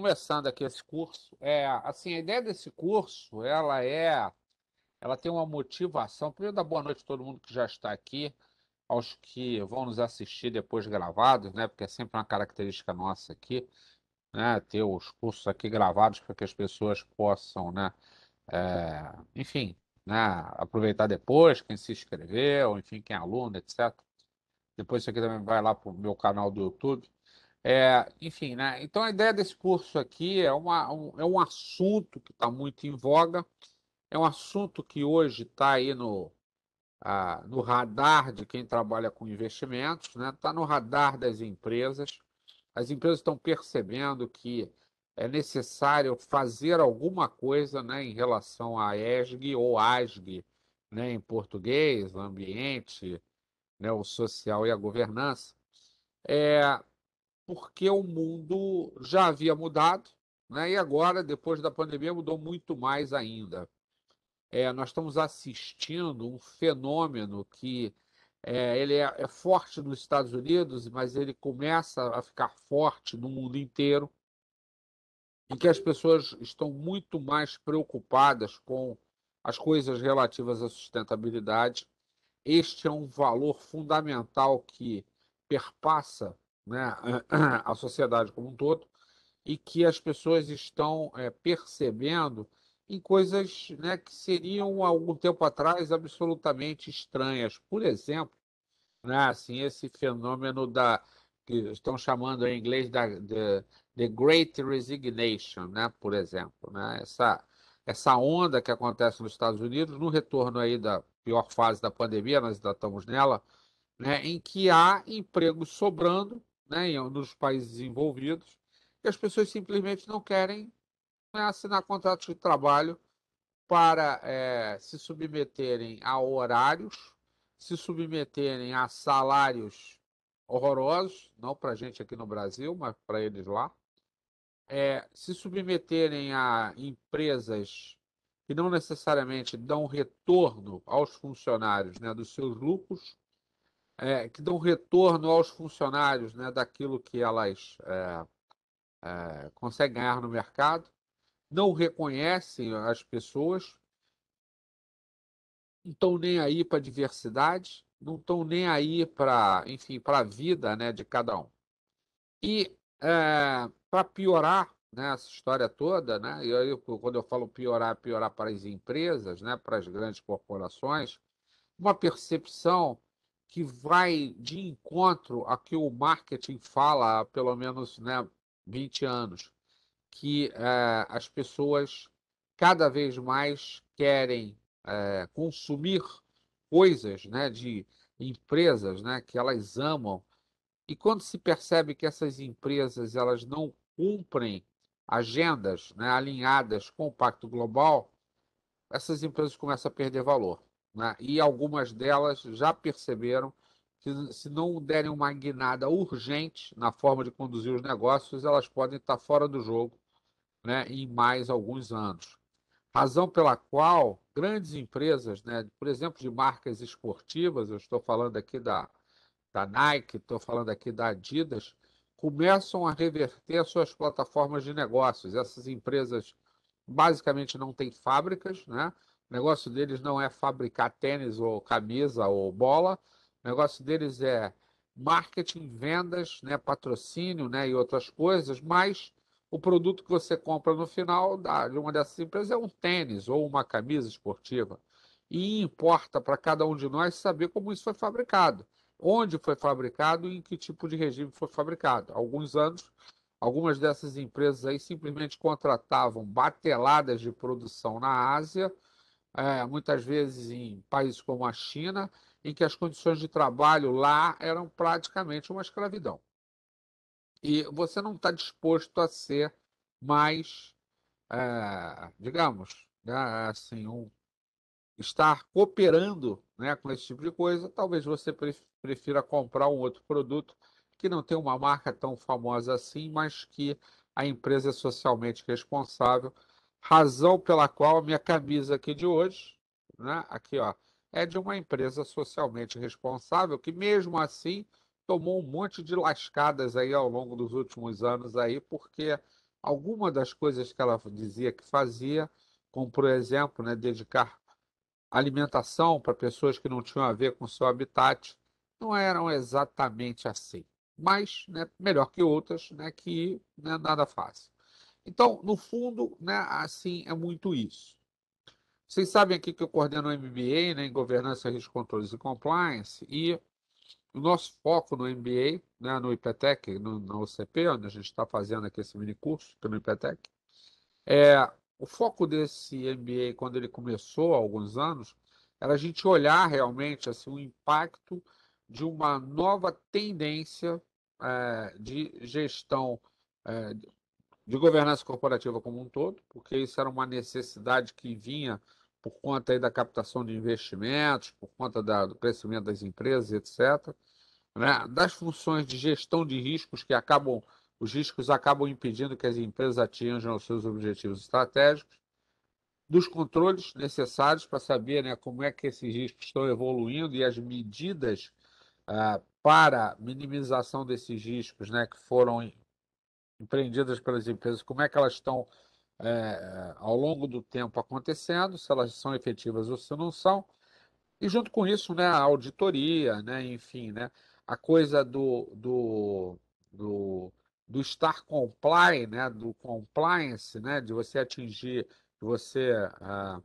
começando aqui esse curso. É, assim, a ideia desse curso, ela é, ela tem uma motivação. Primeiro, dar boa noite a todo mundo que já está aqui, aos que vão nos assistir depois gravados, né? Porque é sempre uma característica nossa aqui, né? Ter os cursos aqui gravados para que as pessoas possam, né? É, enfim, né? Aproveitar depois, quem se inscreveu, enfim, quem é aluno, etc. Depois isso aqui também vai lá para o meu canal do YouTube. É, enfim, né? Então a ideia desse curso aqui é, uma, um, é um assunto que está muito em voga, é um assunto que hoje está aí no, ah, no radar de quem trabalha com investimentos, está né? Tá no radar das empresas. As empresas estão percebendo que é necessário fazer alguma coisa né, em relação à ESG ou ASG, né, em português, ambiente, né, o social e a governança. É, porque o mundo já havia mudado, né? e agora, depois da pandemia, mudou muito mais ainda. É, nós estamos assistindo um fenômeno que é, ele é, é, forte nos Estados Unidos, mas ele começa a ficar forte no mundo inteiro, em que as pessoas estão muito mais preocupadas com as coisas relativas à sustentabilidade. Este é um valor fundamental que perpassa né, a sociedade como um todo, e que as pessoas estão é, percebendo em coisas né, que seriam, algum tempo atrás, absolutamente estranhas. Por exemplo, né, assim, esse fenômeno da que estão chamando em inglês da the, the Great Resignation, né, por exemplo, né, essa essa onda que acontece nos Estados Unidos no retorno aí da pior fase da pandemia, nós ainda estamos nela, né, em que há empregos sobrando né, nos países envolvidos, e as pessoas simplesmente não querem né, assinar contratos de trabalho para é, se submeterem a horários, se submeterem a salários horrorosos, não para a gente aqui no Brasil, mas para eles lá, é, se submeterem a empresas que não necessariamente dão retorno aos funcionários né, dos seus lucros, é, que dão retorno aos funcionários né, daquilo que elas é, é, conseguem ganhar no mercado, não reconhecem as pessoas, não estão nem aí para a diversidade, não estão nem aí para, enfim, para a vida né, de cada um. E é, para piorar né, essa história toda, né, e aí, quando eu falo piorar, piorar para as empresas, né, para as grandes corporações, uma percepção que vai de encontro a que o marketing fala há pelo menos né, 20 anos, que é, as pessoas cada vez mais querem é, consumir coisas né, de empresas né, que elas amam, e quando se percebe que essas empresas elas não cumprem agendas né, alinhadas com o Pacto Global, essas empresas começam a perder valor. Né? E algumas delas já perceberam que, se não derem uma guinada urgente na forma de conduzir os negócios, elas podem estar fora do jogo né, em mais alguns anos. Razão pela qual grandes empresas, né, por exemplo, de marcas esportivas, eu estou falando aqui da, da Nike, estou falando aqui da Adidas, começam a reverter suas plataformas de negócios. Essas empresas basicamente não têm fábricas, né? O negócio deles não é fabricar tênis ou camisa ou bola. O negócio deles é marketing, vendas, né, patrocínio né, e outras coisas, mas o produto que você compra no final de uma dessas empresas é um tênis ou uma camisa esportiva. E importa para cada um de nós saber como isso foi fabricado, onde foi fabricado e em que tipo de regime foi fabricado. Alguns anos, algumas dessas empresas aí simplesmente contratavam bateladas de produção na Ásia é, muitas vezes em países como a China, em que as condições de trabalho lá eram praticamente uma escravidão. E você não está disposto a ser mais, é, digamos, né, assim, um, estar cooperando né, com esse tipo de coisa, talvez você prefira comprar um outro produto que não tem uma marca tão famosa assim, mas que a empresa é socialmente responsável razão pela qual a minha camisa aqui de hoje, né, aqui ó, é de uma empresa socialmente responsável que mesmo assim tomou um monte de lascadas aí ao longo dos últimos anos aí, porque alguma das coisas que ela dizia que fazia, como por exemplo, né, dedicar alimentação para pessoas que não tinham a ver com seu habitat, não eram exatamente assim, mas né, melhor que outras, né, que né, nada fácil. Então, no fundo, né, assim é muito isso. Vocês sabem aqui que eu coordeno o MBA né, em Governança, Risco, Controles e Compliance, e o nosso foco no MBA, né, no IPTEC, no, na OCP, onde a gente está fazendo aqui esse mini curso, no IPTEC, é, o foco desse MBA, quando ele começou há alguns anos, era a gente olhar realmente assim, o impacto de uma nova tendência é, de gestão é, de governança corporativa como um todo, porque isso era uma necessidade que vinha por conta aí da captação de investimentos, por conta da, do crescimento das empresas, etc. Né? Das funções de gestão de riscos que acabam, os riscos acabam impedindo que as empresas atinjam os seus objetivos estratégicos, dos controles necessários para saber né, como é que esses riscos estão evoluindo e as medidas ah, para minimização desses riscos né, que foram empreendidas pelas empresas, como é que elas estão é, ao longo do tempo acontecendo, se elas são efetivas ou se não são, e junto com isso, né, a auditoria, né, enfim, né, a coisa do, do, do, do estar comply, né, do compliance, né, de você atingir, de você, ah,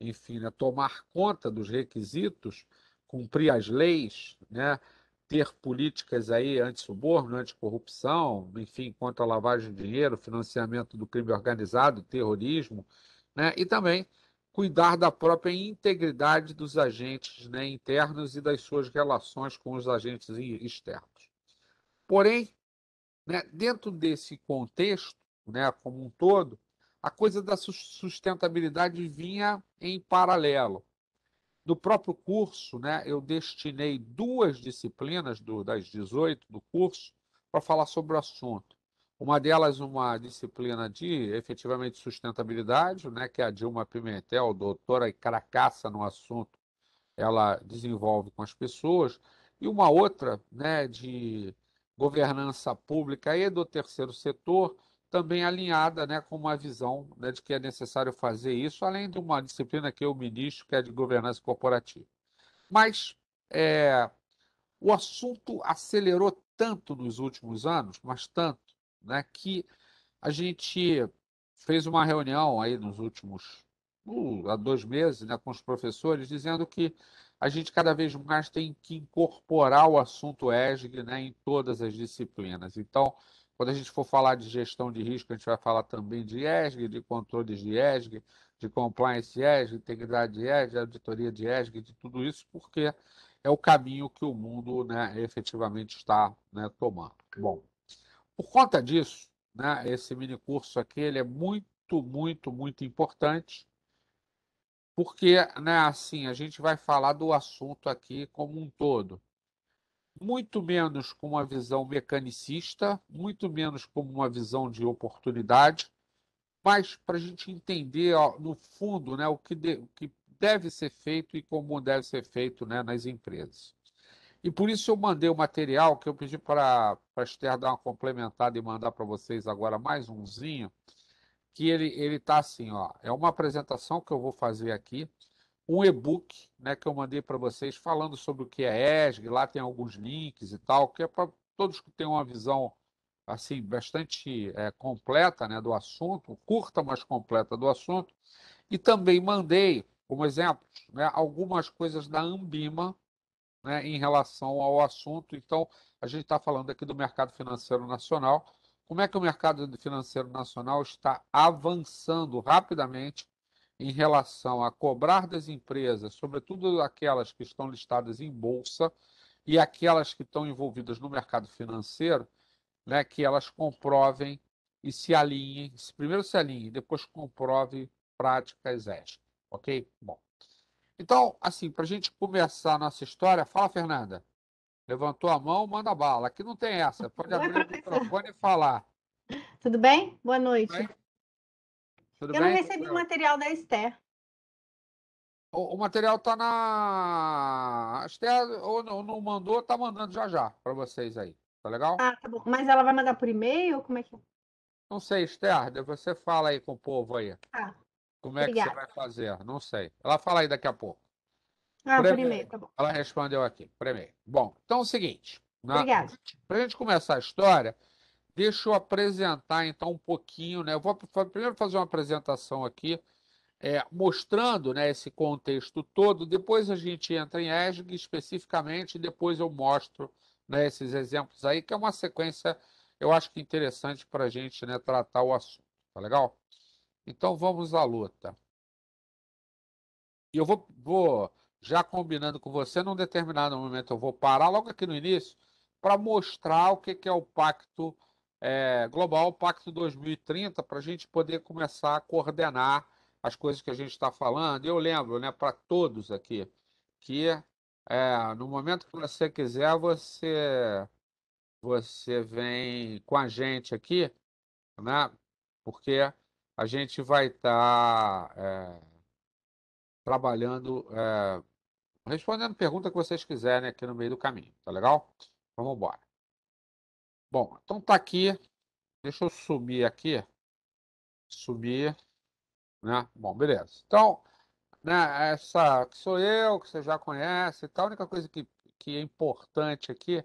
enfim, né, tomar conta dos requisitos, cumprir as leis, né, ter políticas aí anti-suborno, anticorrupção, enfim, contra a lavagem de dinheiro, financiamento do crime organizado, terrorismo, né? e também cuidar da própria integridade dos agentes né, internos e das suas relações com os agentes externos. Porém, né, dentro desse contexto, né, como um todo, a coisa da sustentabilidade vinha em paralelo. No próprio curso, né, eu destinei duas disciplinas do, das 18 do curso para falar sobre o assunto. Uma delas, uma disciplina de efetivamente sustentabilidade, né, que é a Dilma Pimentel, doutora e caracaça no assunto, ela desenvolve com as pessoas, e uma outra né, de governança pública e do terceiro setor, também alinhada né, com uma visão né, de que é necessário fazer isso, além de uma disciplina que eu ministro, que é de governança corporativa. Mas é, o assunto acelerou tanto nos últimos anos, mas tanto, né, que a gente fez uma reunião aí nos últimos uh, há dois meses né, com os professores, dizendo que a gente cada vez mais tem que incorporar o assunto ESG né, em todas as disciplinas. Então, quando a gente for falar de gestão de risco, a gente vai falar também de ESG, de controles de ESG, de compliance ESG, integridade de ESG, auditoria de ESG, de tudo isso, porque é o caminho que o mundo né, efetivamente está né, tomando. Bom, por conta disso, né, esse mini curso aqui ele é muito, muito, muito importante, porque né, assim a gente vai falar do assunto aqui como um todo muito menos com uma visão mecanicista, muito menos como uma visão de oportunidade, mas para a gente entender, ó, no fundo, né, o, que de, o que deve ser feito e como deve ser feito né, nas empresas. E por isso eu mandei o material que eu pedi para a Esther dar uma complementada e mandar para vocês agora mais umzinho, que ele está assim, ó, é uma apresentação que eu vou fazer aqui, um e-book né, que eu mandei para vocês falando sobre o que é ESG, lá tem alguns links e tal, que é para todos que tenham uma visão assim bastante é, completa né, do assunto, curta, mas completa do assunto. E também mandei, como exemplo, né, algumas coisas da Ambima né, em relação ao assunto. Então, a gente está falando aqui do mercado financeiro nacional. Como é que o mercado financeiro nacional está avançando rapidamente em relação a cobrar das empresas, sobretudo aquelas que estão listadas em bolsa e aquelas que estão envolvidas no mercado financeiro, né, que elas comprovem e se alinhem, primeiro se alinhem, depois comprove práticas éticas, ok? Bom, então, assim, para a gente começar a nossa história, fala, Fernanda. Levantou a mão, manda bala. Aqui não tem essa, pode abrir o microfone e falar. Tudo bem? Boa noite. Bem? Tudo eu bem? não recebi o material da Esther. O, o material está na. A Esther ou não, não mandou, está mandando já já para vocês aí. Tá legal? Ah, tá bom. Mas ela vai mandar por e-mail? Como é que é? Não sei, Esther, você fala aí com o povo aí. Ah, Como é que você obrigada. vai fazer? Não sei. Ela fala aí daqui a pouco. Ah, Por e-mail. tá bom. Ela respondeu aqui, por e-mail. Bom, então é o seguinte. né? Obrigada. Para a gente começar a história, deixa eu apresentar então um pouquinho, né? Eu vou primeiro fazer uma apresentação aqui, é, mostrando, né, esse contexto todo. Depois a gente entra em ESG especificamente, e depois eu mostro, né, esses exemplos aí, que é uma sequência, eu acho que interessante para a gente, né, tratar o assunto. Tá legal? Então vamos à luta. E eu vou, vou já combinando com você, num determinado momento eu vou parar logo aqui no início para mostrar o que que é o Pacto eh, Global, Pacto 2030, para a gente poder começar a coordenar as coisas que a gente está falando. Eu lembro, né, para todos aqui, que eh, no momento que você quiser, você, você vem com a gente aqui, né? Porque a gente vai estar trabalhando, eh, respondendo pergunta que vocês quiserem aqui no meio do caminho, tá legal? Vamos embora. Bom, então tá aqui. Deixa eu subir aqui. Subir, né? Bom, beleza. Então, né, essa que sou eu, que você já conhece e tal. A única coisa que, que é importante aqui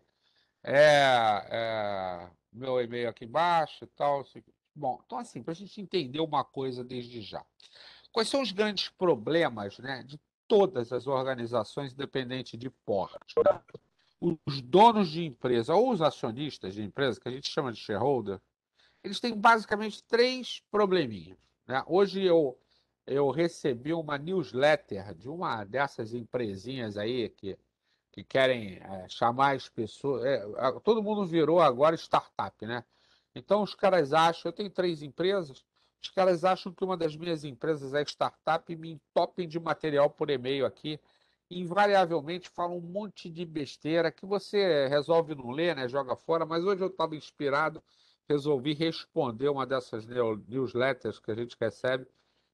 é, é meu e-mail aqui embaixo e tal. Bom, então assim, para a gente entender uma coisa desde já. Quais são os grandes problemas, né, de todas as organizações, independente de porte, né? Os donos de empresa ou os acionistas de empresa, que a gente chama de shareholder, eles têm basicamente três probleminhas, né? Hoje eu, eu recebi uma newsletter de uma dessas empresinhas aí que, que querem eh, chamar as pessoas. é, todo mundo virou agora startup, né? Então os caras acham, eu tenho três empresas, os caras acham que uma das minhas empresas é startup e me entopem de material por e-mail aqui. Invariavelmente falam um monte de besteira que você resolve não ler, né? Joga fora, mas hoje eu estava inspirado, resolvi responder uma dessas newsletters que a gente recebe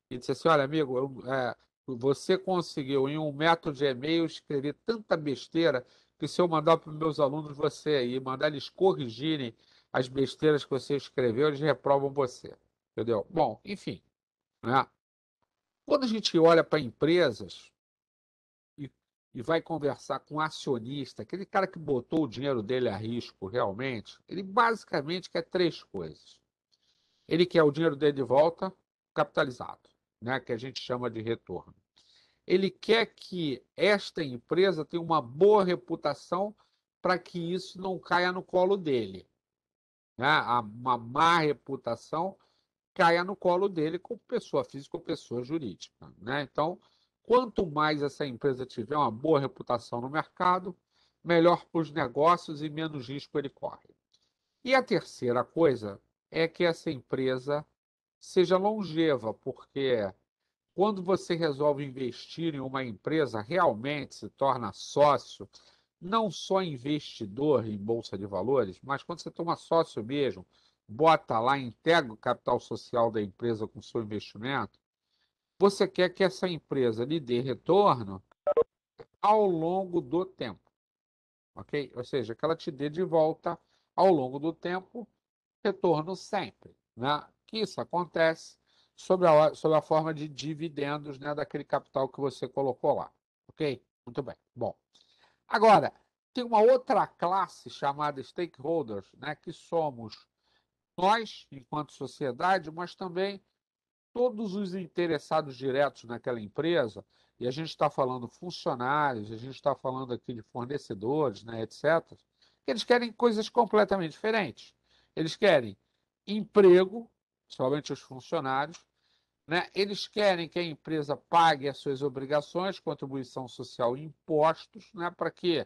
e disse assim: olha, amigo, eu, é, você conseguiu em um metro de e-mail escrever tanta besteira que se eu mandar para os meus alunos você e mandar eles corrigirem as besteiras que você escreveu, eles reprovam você. Entendeu? Bom, enfim, né? Quando a gente olha para empresas e, vai conversar com um acionista, aquele cara que botou o dinheiro dele a risco realmente, ele basicamente quer três coisas. Ele quer o dinheiro dele de volta capitalizado, né? Que a gente chama de retorno. Ele quer que esta empresa tenha uma boa reputação para que isso não caia no colo dele. Né? Uma má reputação caia no colo dele como pessoa física ou pessoa jurídica. Né? Então, quanto mais essa empresa tiver uma boa reputação no mercado, melhor para os negócios e menos risco ele corre. E a terceira coisa é que essa empresa seja longeva, porque quando você resolve investir em uma empresa, realmente se torna sócio, não só investidor em bolsa de valores, mas quando você toma sócio mesmo, bota lá, integra o capital social da empresa com o seu investimento, você quer que essa empresa lhe dê retorno ao longo do tempo, ok? Ou seja, que ela te dê de volta ao longo do tempo retorno sempre, né? Que isso acontece sob a, sob a forma de dividendos, né, daquele capital que você colocou lá, ok? Muito bem. Bom, agora tem uma outra classe chamada stakeholders, né, que somos nós enquanto sociedade, mas também todos os interessados diretos naquela empresa, e a gente está falando funcionários, a gente está falando aqui de fornecedores, né, etc., que eles querem coisas completamente diferentes. Eles querem emprego, somente os funcionários, né? Eles querem que a empresa pague as suas obrigações, contribuição social e impostos, né? Para que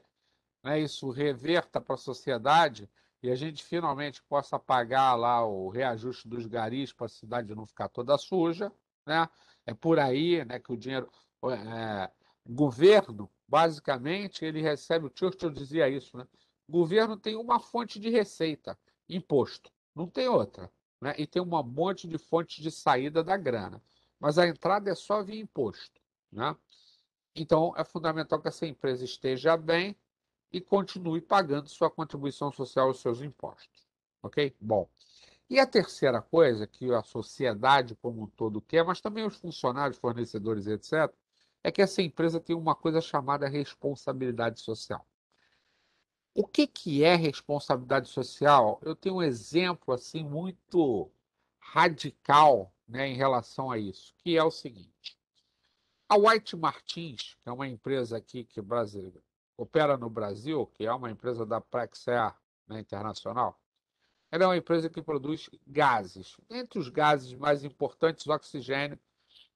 né, isso reverta para a sociedade e a gente finalmente possa pagar lá o reajuste dos garis para a cidade não ficar toda suja, né? É por aí, né, que o dinheiro, é, governo, basicamente, ele recebe, o Churchill dizia isso, né? Governo tem uma fonte de receita, imposto, não tem outra, né? E tem um monte de fontes de saída da grana, mas a entrada é só via imposto, né? Então, é fundamental que essa empresa esteja bem e continue pagando sua contribuição social e seus impostos. Ok? Bom, E a terceira coisa que a sociedade como um todo quer, mas também os funcionários, fornecedores, etc., é que essa empresa tem uma coisa chamada responsabilidade social. O que, que é responsabilidade social? Eu tenho um exemplo assim muito radical né, em relação a isso, que é o seguinte. A White Martins, que é uma empresa aqui que Brasil, opera no Brasil, que é uma empresa da Praxair né, internacional, ela é uma empresa que produz gases. Entre os gases mais importantes, o oxigênio,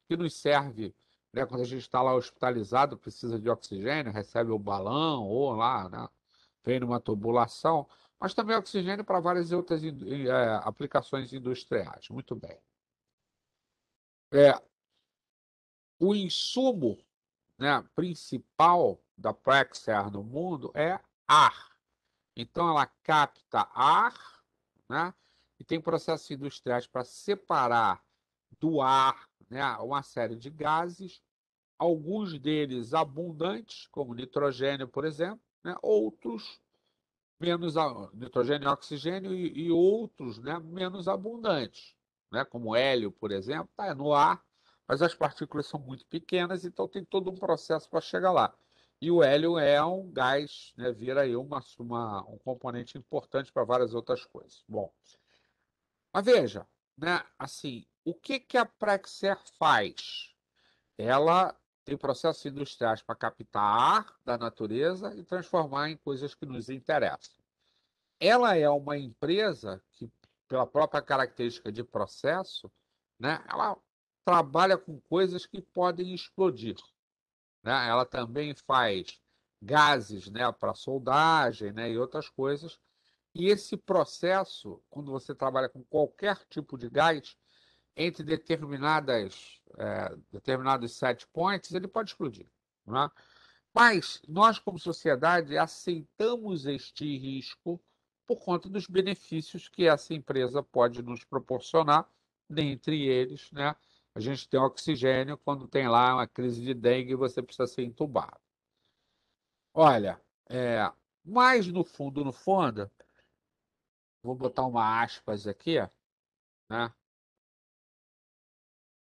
que nos serve né, quando a gente está lá hospitalizado, precisa de oxigênio, recebe o balão ou lá, né, vem numa tubulação, mas também oxigênio para várias outras é, aplicações industriais. Muito bem. É, o insumo né, principal da Praxair no mundo é ar. Então, ela capta ar né, e tem processos industriais para separar do ar né, uma série de gases, alguns deles abundantes, como nitrogênio, por exemplo, né, outros menos nitrogênio e oxigênio e, e outros né, menos abundantes, né, como hélio, por exemplo, está no ar, mas as partículas são muito pequenas, então tem todo um processo para chegar lá. E o hélio é um gás, né, vira aí uma, uma, um componente importante para várias outras coisas. Bom, mas veja, né, assim, o que, que a Praxair faz? Ela tem processos industriais para captar ar da natureza e transformar em coisas que nos interessam. Ela é uma empresa que, pela própria característica de processo, né, ela trabalha com coisas que podem explodir. Né? Ela também faz gases né, para soldagem né, e outras coisas. E esse processo, quando você trabalha com qualquer tipo de gás, entre determinadas, é, determinados set points, ele pode explodir. Né? Mas nós, como sociedade, aceitamos este risco por conta dos benefícios que essa empresa pode nos proporcionar, dentre eles, né? A gente tem oxigênio quando tem lá uma crise de dengue e você precisa ser entubado. Olha, é, mas no fundo, no fundo, vou botar uma aspas aqui, né?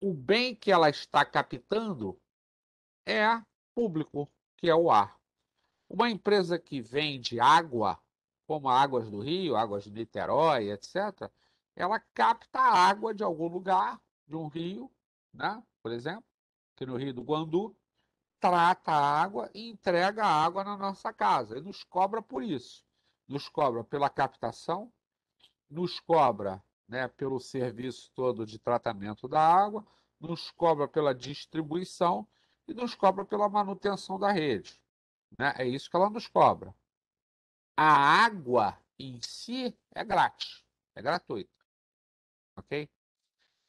o bem que ela está captando é público, que é o ar. Uma empresa que vende água, como Águas do Rio, Águas de Niterói, etc., ela capta a água de algum lugar, de um rio, né? por exemplo, aqui no Rio do Guandu, trata a água e entrega a água na nossa casa. E nos cobra por isso. Nos cobra pela captação, nos cobra né, pelo serviço todo de tratamento da água, nos cobra pela distribuição e nos cobra pela manutenção da rede. Né? É isso que ela nos cobra. A água em si é grátis, é gratuita. Ok?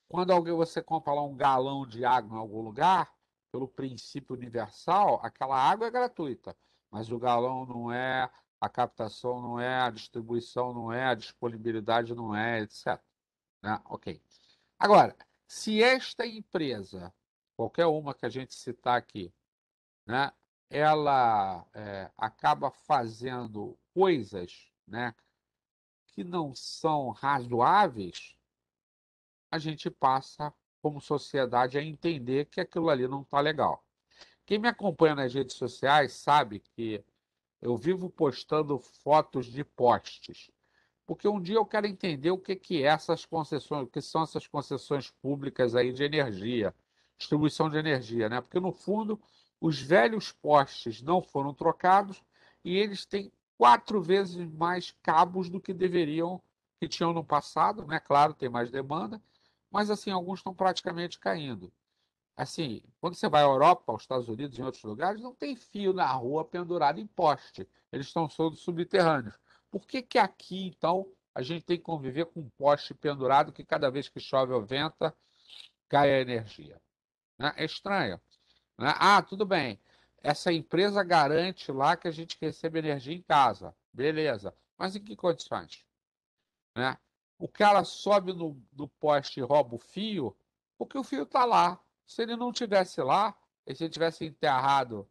Quando alguém você compra lá um galão de água em algum lugar, pelo princípio universal, aquela água é gratuita, mas o galão não é, a captação não é, a distribuição não é, a disponibilidade não é, etc. Né? Ok. Agora, se esta empresa, qualquer uma que a gente citar aqui, né, ela é, acaba fazendo coisas né, que não são razoáveis, a gente passa, como sociedade, a entender que aquilo ali não está legal. Quem me acompanha nas redes sociais sabe que eu vivo postando fotos de postes porque um dia eu quero entender o que, que é essas concessões, o que são essas concessões públicas aí de energia, distribuição de energia, né? Porque no fundo os velhos postes não foram trocados e eles têm quatro vezes mais cabos do que deveriam que tinham no passado, né? Claro, tem mais demanda, mas assim alguns estão praticamente caindo. Assim, quando você vai à Europa, aos Estados Unidos, em outros lugares, não tem fio na rua pendurado em poste. Eles estão todos subterrâneos. Por que, que aqui, então, a gente tem que conviver com um poste pendurado que cada vez que chove ou venta, cai a energia? Né? É estranho. Né? Ah, tudo bem. Essa empresa garante lá que a gente recebe energia em casa. Beleza. Mas em que condições? Né? O cara sobe no, no poste e rouba o fio, porque o fio está lá. Se ele não tivesse lá, e se ele tivesse enterrado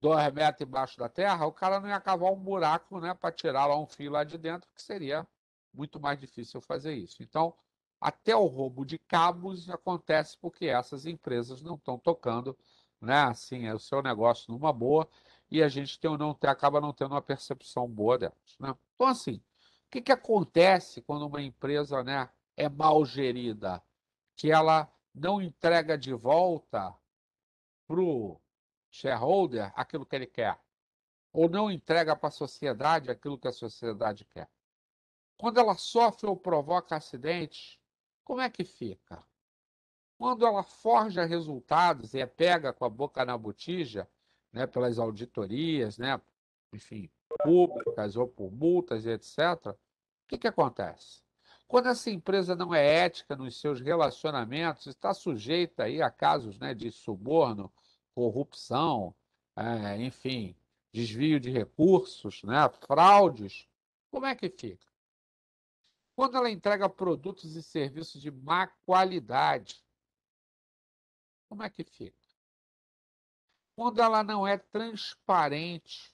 dois metros embaixo da terra, o cara não ia cavar um buraco né, para tirar lá um fio lá de dentro, que seria muito mais difícil fazer isso. Então, até o roubo de cabos acontece porque essas empresas não estão tocando, né? Assim, é o seu negócio numa boa e a gente tem, não, acaba não tendo uma percepção boa delas, né? Então, assim, que, que acontece quando uma empresa, né, é mal gerida? Que ela não entrega de volta para o shareholder aquilo que ele quer, ou não entrega para a sociedade aquilo que a sociedade quer. Quando ela sofre ou provoca acidentes, como é que fica? Quando ela forja resultados e é pega com a boca na botija, né, pelas auditorias, né, enfim, públicas ou por multas, etc., o que, que acontece? Quando essa empresa não é ética nos seus relacionamentos, está sujeita aí a casos né, de suborno, corrupção, é, enfim, desvio de recursos, né, fraudes, como é que fica? Quando ela entrega produtos e serviços de má qualidade, como é que fica? Quando ela não é transparente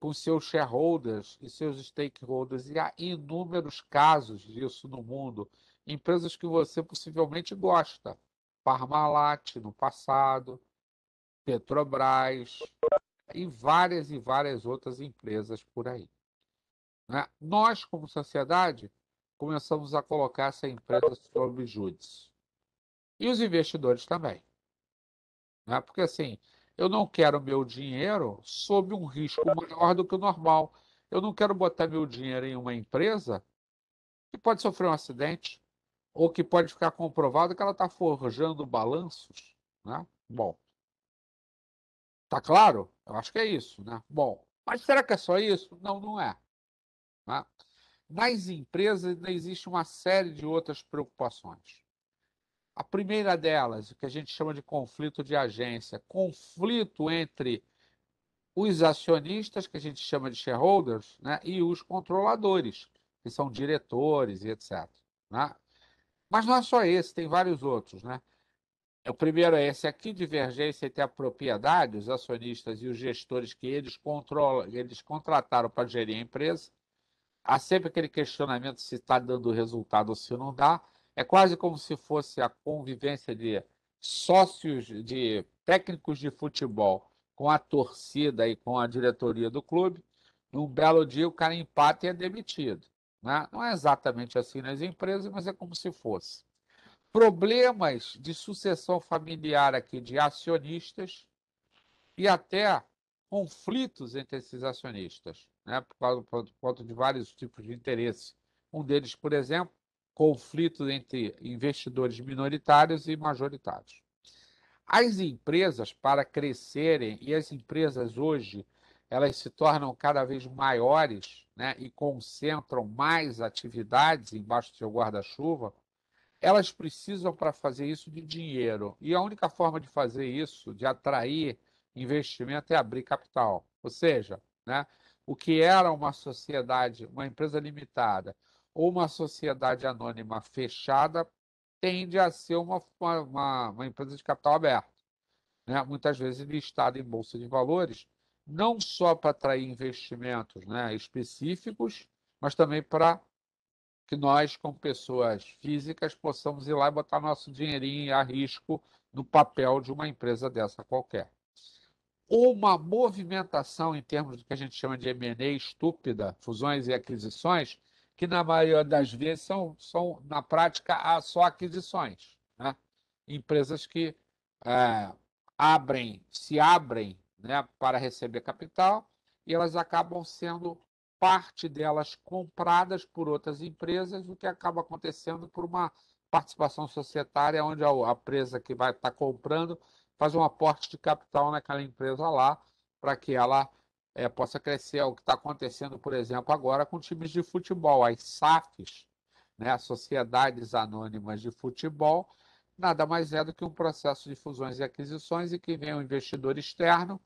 com seus shareholders e seus stakeholders, e há inúmeros casos disso no mundo, empresas que você possivelmente gosta, Parmalat no passado, Petrobras e várias e várias outras empresas por aí. Né? Nós, como sociedade, começamos a colocar essa empresa sob júdice. E os investidores também. Né? Porque assim, eu não quero meu dinheiro sob um risco maior do que o normal. Eu não quero botar meu dinheiro em uma empresa que pode sofrer um acidente ou que pode ficar comprovado que ela está forjando balanços. Né? Bom, tá claro? Eu acho que é isso. Né? Bom, mas será que é só isso? Não, não é. Né? Nas empresas existe uma série de outras preocupações. A primeira delas, o que a gente chama de conflito de agência, conflito entre os acionistas, que a gente chama de shareholders, né, e os controladores, que são diretores e etc. Né? Mas não é só esse, tem vários outros. Né? O primeiro é esse aqui, divergência entre a propriedade, os acionistas e os gestores que eles, controlam, eles contrataram para gerir a empresa há sempre aquele questionamento se está dando resultado ou se não dá. É quase como se fosse a convivência de sócios, de técnicos de futebol com a torcida e com a diretoria do clube. Num belo dia, o cara empata e é demitido. Né? Não é exatamente assim nas empresas, mas é como se fosse. Problemas de sucessão familiar aqui de acionistas e até conflitos entre esses acionistas, né, por, causa, por conta de vários tipos de interesse. Um deles, por exemplo, conflito entre investidores minoritários e majoritários. As empresas, para crescerem, e as empresas hoje, elas se tornam cada vez maiores né, e concentram mais atividades embaixo do seu guarda-chuva, elas precisam, para fazer isso, de dinheiro. E a única forma de fazer isso, de atrair investimento é abrir capital. Ou seja, né, o que era uma sociedade, uma empresa limitada uma sociedade anônima fechada, tende a ser uma, uma, uma empresa de capital aberto. Né? Muitas vezes listada em bolsa de valores, não só para atrair investimentos né, específicos, mas também para que nós, como pessoas físicas, possamos ir lá e botar nosso dinheirinho a risco no papel de uma empresa dessa qualquer uma movimentação em termos do que a gente chama de M&A estúpida, fusões e aquisições, que na maioria das vezes são, são na prática, só aquisições. Né? Empresas que é, abrem, se abrem né, para receber capital e elas acabam sendo parte delas compradas por outras empresas, o que acaba acontecendo por uma participação societária, onde a, empresa que vai estar comprando faz um aporte de capital naquela empresa lá para que ela é, possa crescer. O que está acontecendo, por exemplo, agora com times de futebol, as SAFs, né, as Sociedades Anônimas de Futebol, nada mais é do que um processo de fusões e aquisições e que vem um investidor externo,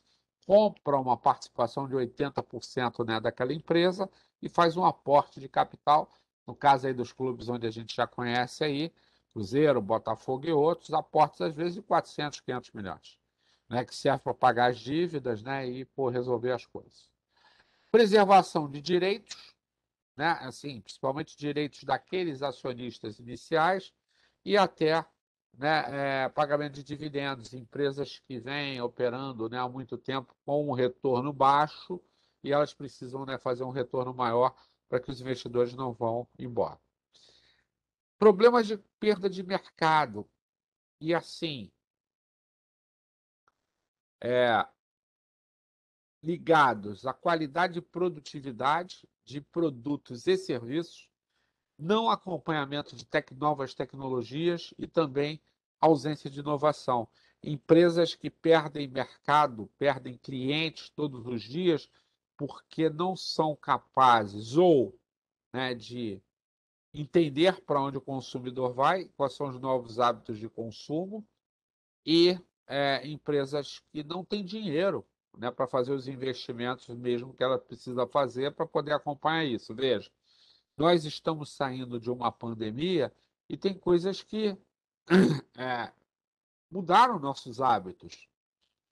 compra uma participação de 80% né, daquela empresa e faz um aporte de capital, no caso aí dos clubes onde a gente já conhece aí, Cruzeiro, Botafogo e outros, aportes às vezes de 400, 500 milhões, né, que serve para pagar as dívidas né, e por resolver as coisas. Preservação de direitos, né? assim, principalmente direitos daqueles acionistas iniciais e até né, é, pagamento de dividendos, empresas que vêm operando né, há muito tempo com um retorno baixo e elas precisam né, fazer um retorno maior para que os investidores não vão embora. Problemas de perda de mercado. E assim, é, ligados à qualidade e produtividade de produtos e serviços, não acompanhamento de tec novas tecnologias e também ausência de inovação. Empresas que perdem mercado, perdem clientes todos os dias porque não são capazes ou né, de entender para onde o consumidor vai, quais são os novos hábitos de consumo, e é, empresas que não têm dinheiro né, para fazer os investimentos mesmo que ela precisa fazer para poder acompanhar isso. Veja, nós estamos saindo de uma pandemia e tem coisas que é, mudaram nossos hábitos,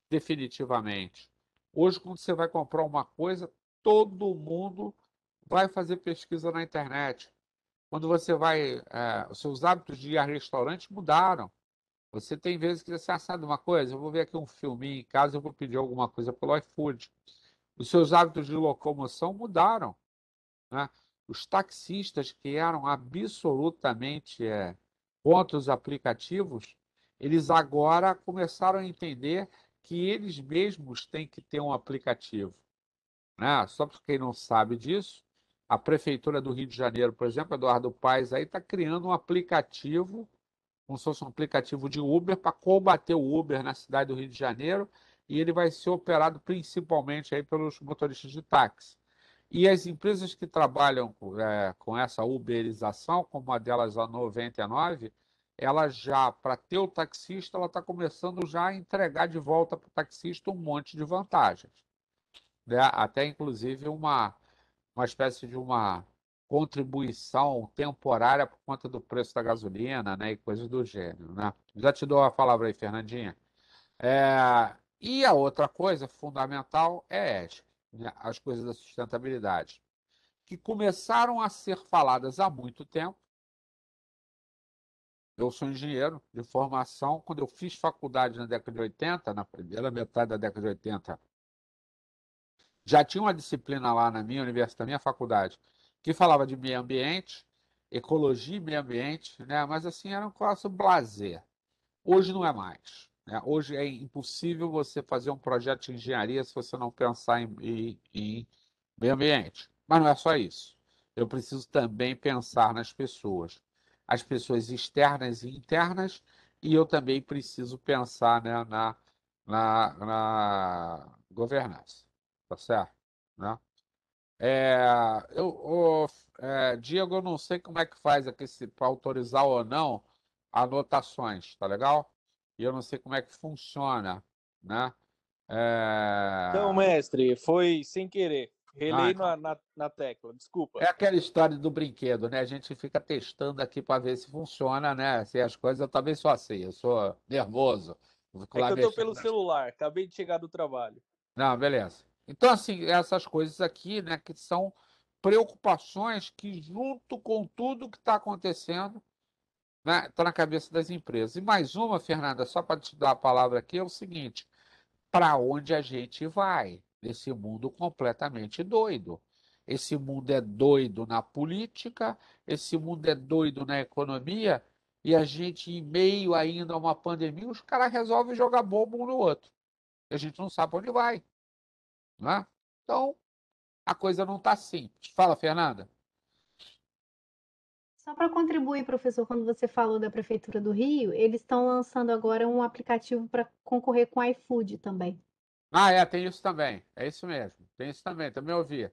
definitivamente. Hoje, quando você vai comprar uma coisa, todo mundo vai fazer pesquisa na internet. Quando você vai, é, os seus hábitos de ir a restaurante mudaram. Você tem vezes que você ah, sabe uma coisa, eu vou ver aqui um filminho em casa, eu vou pedir alguma coisa pelo iFood. Os seus hábitos de locomoção mudaram. Né? Os taxistas que eram absolutamente é, contra os aplicativos, eles agora começaram a entender que eles mesmos têm que ter um aplicativo. Né? Só para quem não sabe disso, a Prefeitura do Rio de Janeiro, por exemplo, Eduardo Paes, aí está criando um aplicativo como se fosse um aplicativo de Uber para combater o Uber na cidade do Rio de Janeiro e ele vai ser operado principalmente aí pelos motoristas de táxi. E as empresas que trabalham é, com essa uberização, como a delas a 99, ela já, para ter o taxista, ela está começando já a entregar de volta para o taxista um monte de vantagens. Né? Até, inclusive, uma, uma espécie de uma contribuição temporária por conta do preço da gasolina, né, e coisas do gênero, né? Já te dou a palavra aí, Fernandinha. É, e a outra coisa fundamental é né, as coisas da sustentabilidade, que começaram a ser faladas há muito tempo. Eu sou engenheiro de formação. Quando eu fiz faculdade na década de 80, na primeira metade da década de 80, já tinha uma disciplina lá na minha universidade, na minha faculdade, que falava de meio ambiente, ecologia e meio ambiente, né? mas assim era um curso blazer. Hoje não é mais. Né? Hoje é impossível você fazer um projeto de engenharia se você não pensar em, em, em meio ambiente. Mas não é só isso. Eu preciso também pensar nas pessoas, as pessoas externas e internas, e eu também preciso pensar né, na, na, na governança. Tá certo? Né? É, eu, é, Diego, eu não sei como é que faz aqui para autorizar ou não anotações, tá legal? E eu não sei como é que funciona, né? É... Então, mestre, foi sem querer. Relei ah, na, na, na, tecla, desculpa. É aquela história do brinquedo, né? A gente fica testando aqui para ver se funciona, né? Se as coisas, eu também sou assim, eu sou nervoso. É que eu tô pelo celular, acabei de chegar do trabalho. Não, beleza. Então, assim, essas coisas aqui, né, que são preocupações que, junto com tudo que está acontecendo, está né, tá na cabeça das empresas. E mais uma, Fernanda, só para te dar a palavra aqui, é o seguinte: para onde a gente vai nesse mundo completamente doido? Esse mundo é doido na política, esse mundo é doido na economia, e a gente, em meio ainda a uma pandemia, os caras resolvem jogar bomba um no outro. E a gente não sabe onde vai. Né? Então, a coisa não está simples. Fala, Fernanda. Só para contribuir, professor, quando você falou da Prefeitura do Rio, eles estão lançando agora um aplicativo para concorrer com o iFood também. Ah, é, tem isso também. É isso mesmo. Tem isso também, também ouvi.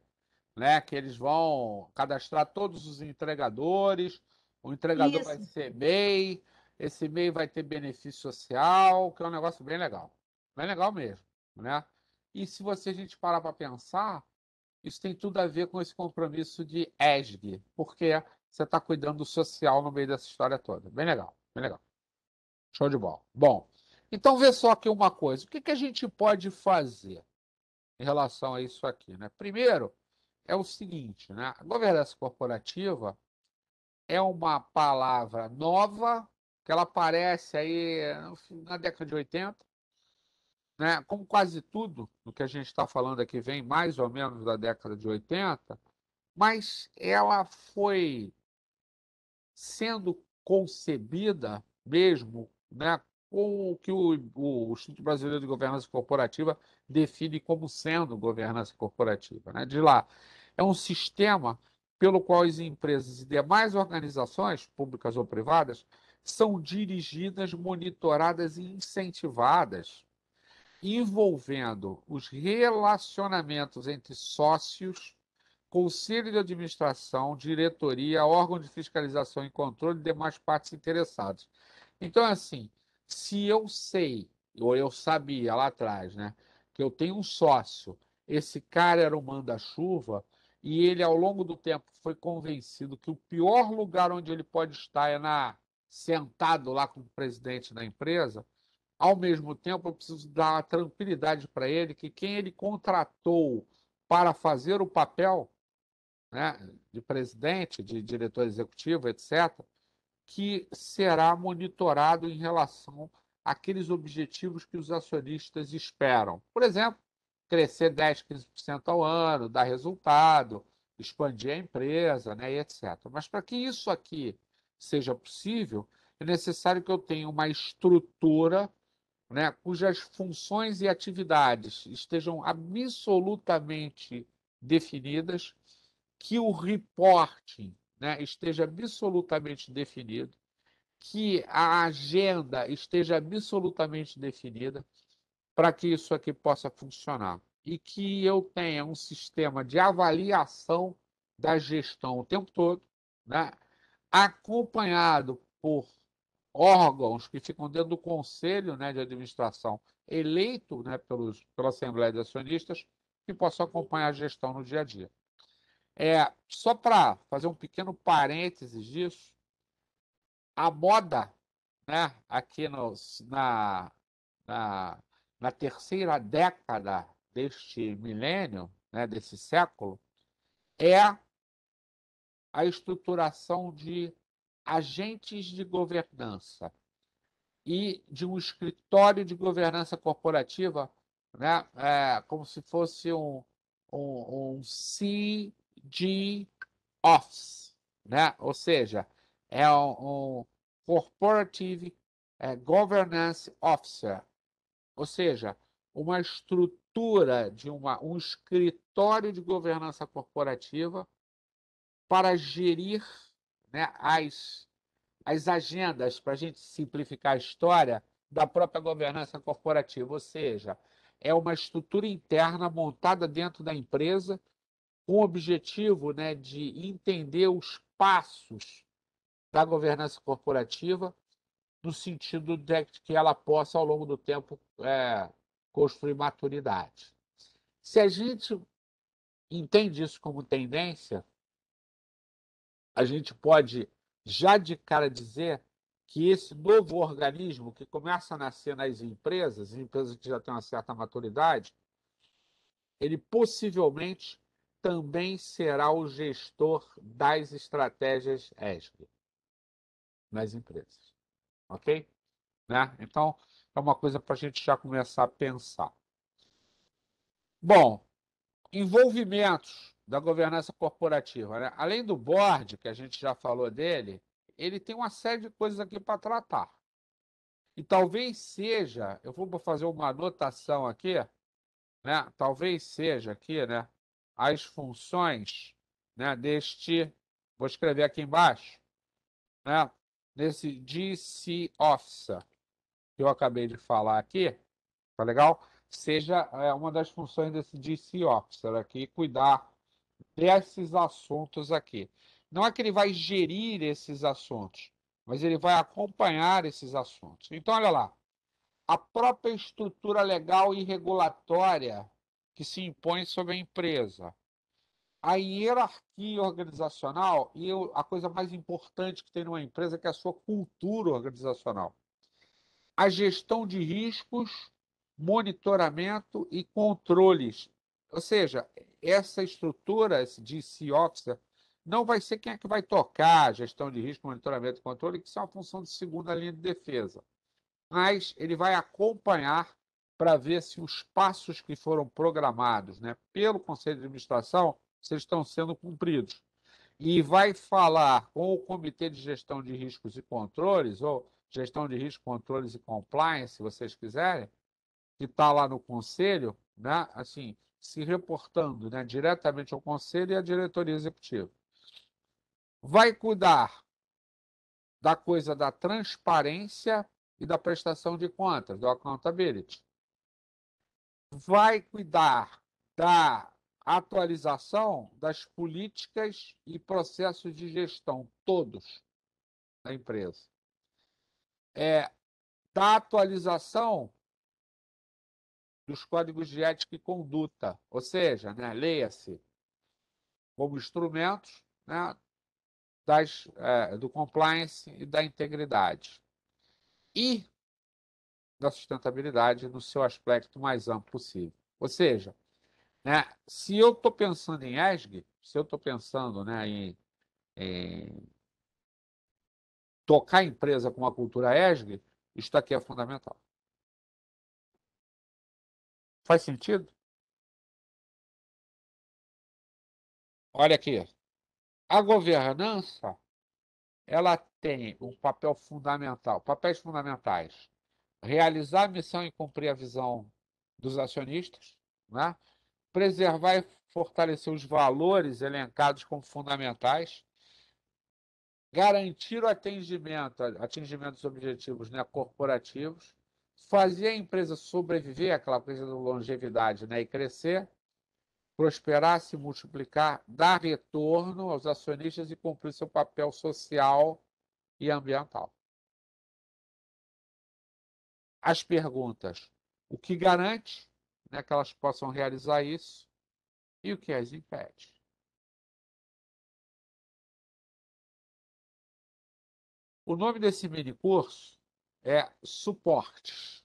Né? Que eles vão cadastrar todos os entregadores, o entregador isso. vai ser MEI, esse MEI vai ter benefício social, que é um negócio bem legal. Bem legal mesmo, né? E se você a gente parar para pensar, isso tem tudo a ver com esse compromisso de ESG, porque você está cuidando do social no meio dessa história toda. Bem legal, bem legal. Show de bola. Bom, então vê só aqui uma coisa. O que, que a gente pode fazer em relação a isso aqui? Né? Primeiro, é o seguinte, né? A governança corporativa é uma palavra nova, que ela aparece aí na década de 80, né? Como quase tudo do que a gente está falando aqui vem mais ou menos da década de 80, mas ela foi sendo concebida mesmo né, com o que o, o Instituto Brasileiro de Governança Corporativa define como sendo governança corporativa. Né? De lá, é um sistema pelo qual as empresas e demais organizações, públicas ou privadas, são dirigidas, monitoradas e incentivadas, envolvendo os relacionamentos entre sócios, conselho de administração, diretoria, órgão de fiscalização e controle e demais partes interessadas. Então, assim, se eu sei, ou eu sabia lá atrás, né, que eu tenho um sócio, esse cara era o manda-chuva, e ele, ao longo do tempo, foi convencido que o pior lugar onde ele pode estar é na sentado lá com o presidente da empresa, ao mesmo tempo eu preciso dar a tranquilidade para ele que quem ele contratou para fazer o papel né, de presidente, de diretor executivo, etc., que será monitorado em relação àqueles objetivos que os acionistas esperam. Por exemplo, crescer 10, 15% ao ano, dar resultado, expandir a empresa, né, etc. Mas para que isso aqui seja possível, é necessário que eu tenha uma estrutura né, cujas funções e atividades estejam absolutamente definidas, que o reporting né, esteja absolutamente definido, que a agenda esteja absolutamente definida para que isso aqui possa funcionar. E que eu tenha um sistema de avaliação da gestão o tempo todo, né, acompanhado por órgãos que ficam dentro do conselho né, de administração eleito né, pelos, pela Assembleia de Acionistas, que possam acompanhar a gestão no dia a dia. É, só para fazer um pequeno parênteses disso, a moda né, aqui no, na, na, na terceira década deste milênio, né, desse século, é a estruturação de agentes de governança e de um escritório de governança corporativa, né, é, como se fosse um, um, um de Office, né? ou seja, é um, um Corporative é, Governance Officer, ou seja, uma estrutura de uma, um escritório de governança corporativa para gerir né, as, as agendas, para a gente simplificar a história, da própria governança corporativa, ou seja, é uma estrutura interna montada dentro da empresa com o objetivo né, de entender os passos da governança corporativa, no sentido de que ela possa, ao longo do tempo, é, construir maturidade. Se a gente entende isso como tendência, a gente pode já de cara dizer que esse novo organismo que começa a nascer nas empresas, empresas que já têm uma certa maturidade, ele possivelmente também será o gestor das estratégias ESG nas empresas. Ok? Né? Então, é uma coisa para a gente já começar a pensar. Bom, envolvimentos da governança corporativa. Né? Além do board, que a gente já falou dele, ele tem uma série de coisas aqui para tratar. E talvez seja, eu vou fazer uma anotação aqui, né? talvez seja aqui, né? as funções né, deste, vou escrever aqui embaixo, né, desse DC Officer que eu acabei de falar aqui, tá legal? Seja é, uma das funções desse DC Officer aqui, cuidar desses assuntos aqui. Não é que ele vai gerir esses assuntos, mas ele vai acompanhar esses assuntos. Então, olha lá, a própria estrutura legal e regulatória que se impõe sobre a empresa. A hierarquia organizacional e a coisa mais importante que tem numa empresa que é a sua cultura organizacional. A gestão de riscos, monitoramento e controles ou seja, essa estrutura, DC Officer, não vai ser quem é que vai tocar gestão de risco, monitoramento e controle, que isso é uma função de segunda linha de defesa. Mas ele vai acompanhar para ver se os passos que foram programados né, pelo Conselho de Administração se estão sendo cumpridos. E vai falar com o Comitê de Gestão de Riscos e Controles, ou Gestão de Riscos, Controles e Compliance, se vocês quiserem, que está lá no Conselho, né, assim, se reportando né, diretamente ao Conselho e à diretoria executiva. Vai cuidar da coisa da transparência e da prestação de contas, do accountability. Vai cuidar da atualização das políticas e processos de gestão, todos da empresa. É, da atualização dos códigos de ética e conduta, ou seja, né, leia-se como instrumentos né, das, é, do compliance e da integridade. E da sustentabilidade no seu aspecto mais amplo possível. Ou seja, né, se eu estou pensando em ESG, se eu estou pensando né, em, em tocar a empresa com uma cultura ESG, isto aqui é fundamental. Faz sentido? Olha aqui. A governança ela tem um papel fundamental, papéis fundamentais. Realizar a missão e cumprir a visão dos acionistas, né? preservar e fortalecer os valores elencados como fundamentais, garantir o atingimento, atingimento dos objetivos né, corporativos, fazer a empresa sobreviver, aquela coisa da longevidade, né, e crescer, prosperar, se multiplicar, dar retorno aos acionistas e cumprir seu papel social e ambiental. As perguntas: o que garante né, que elas possam realizar isso e o que as impede? O nome desse mini curso é suportes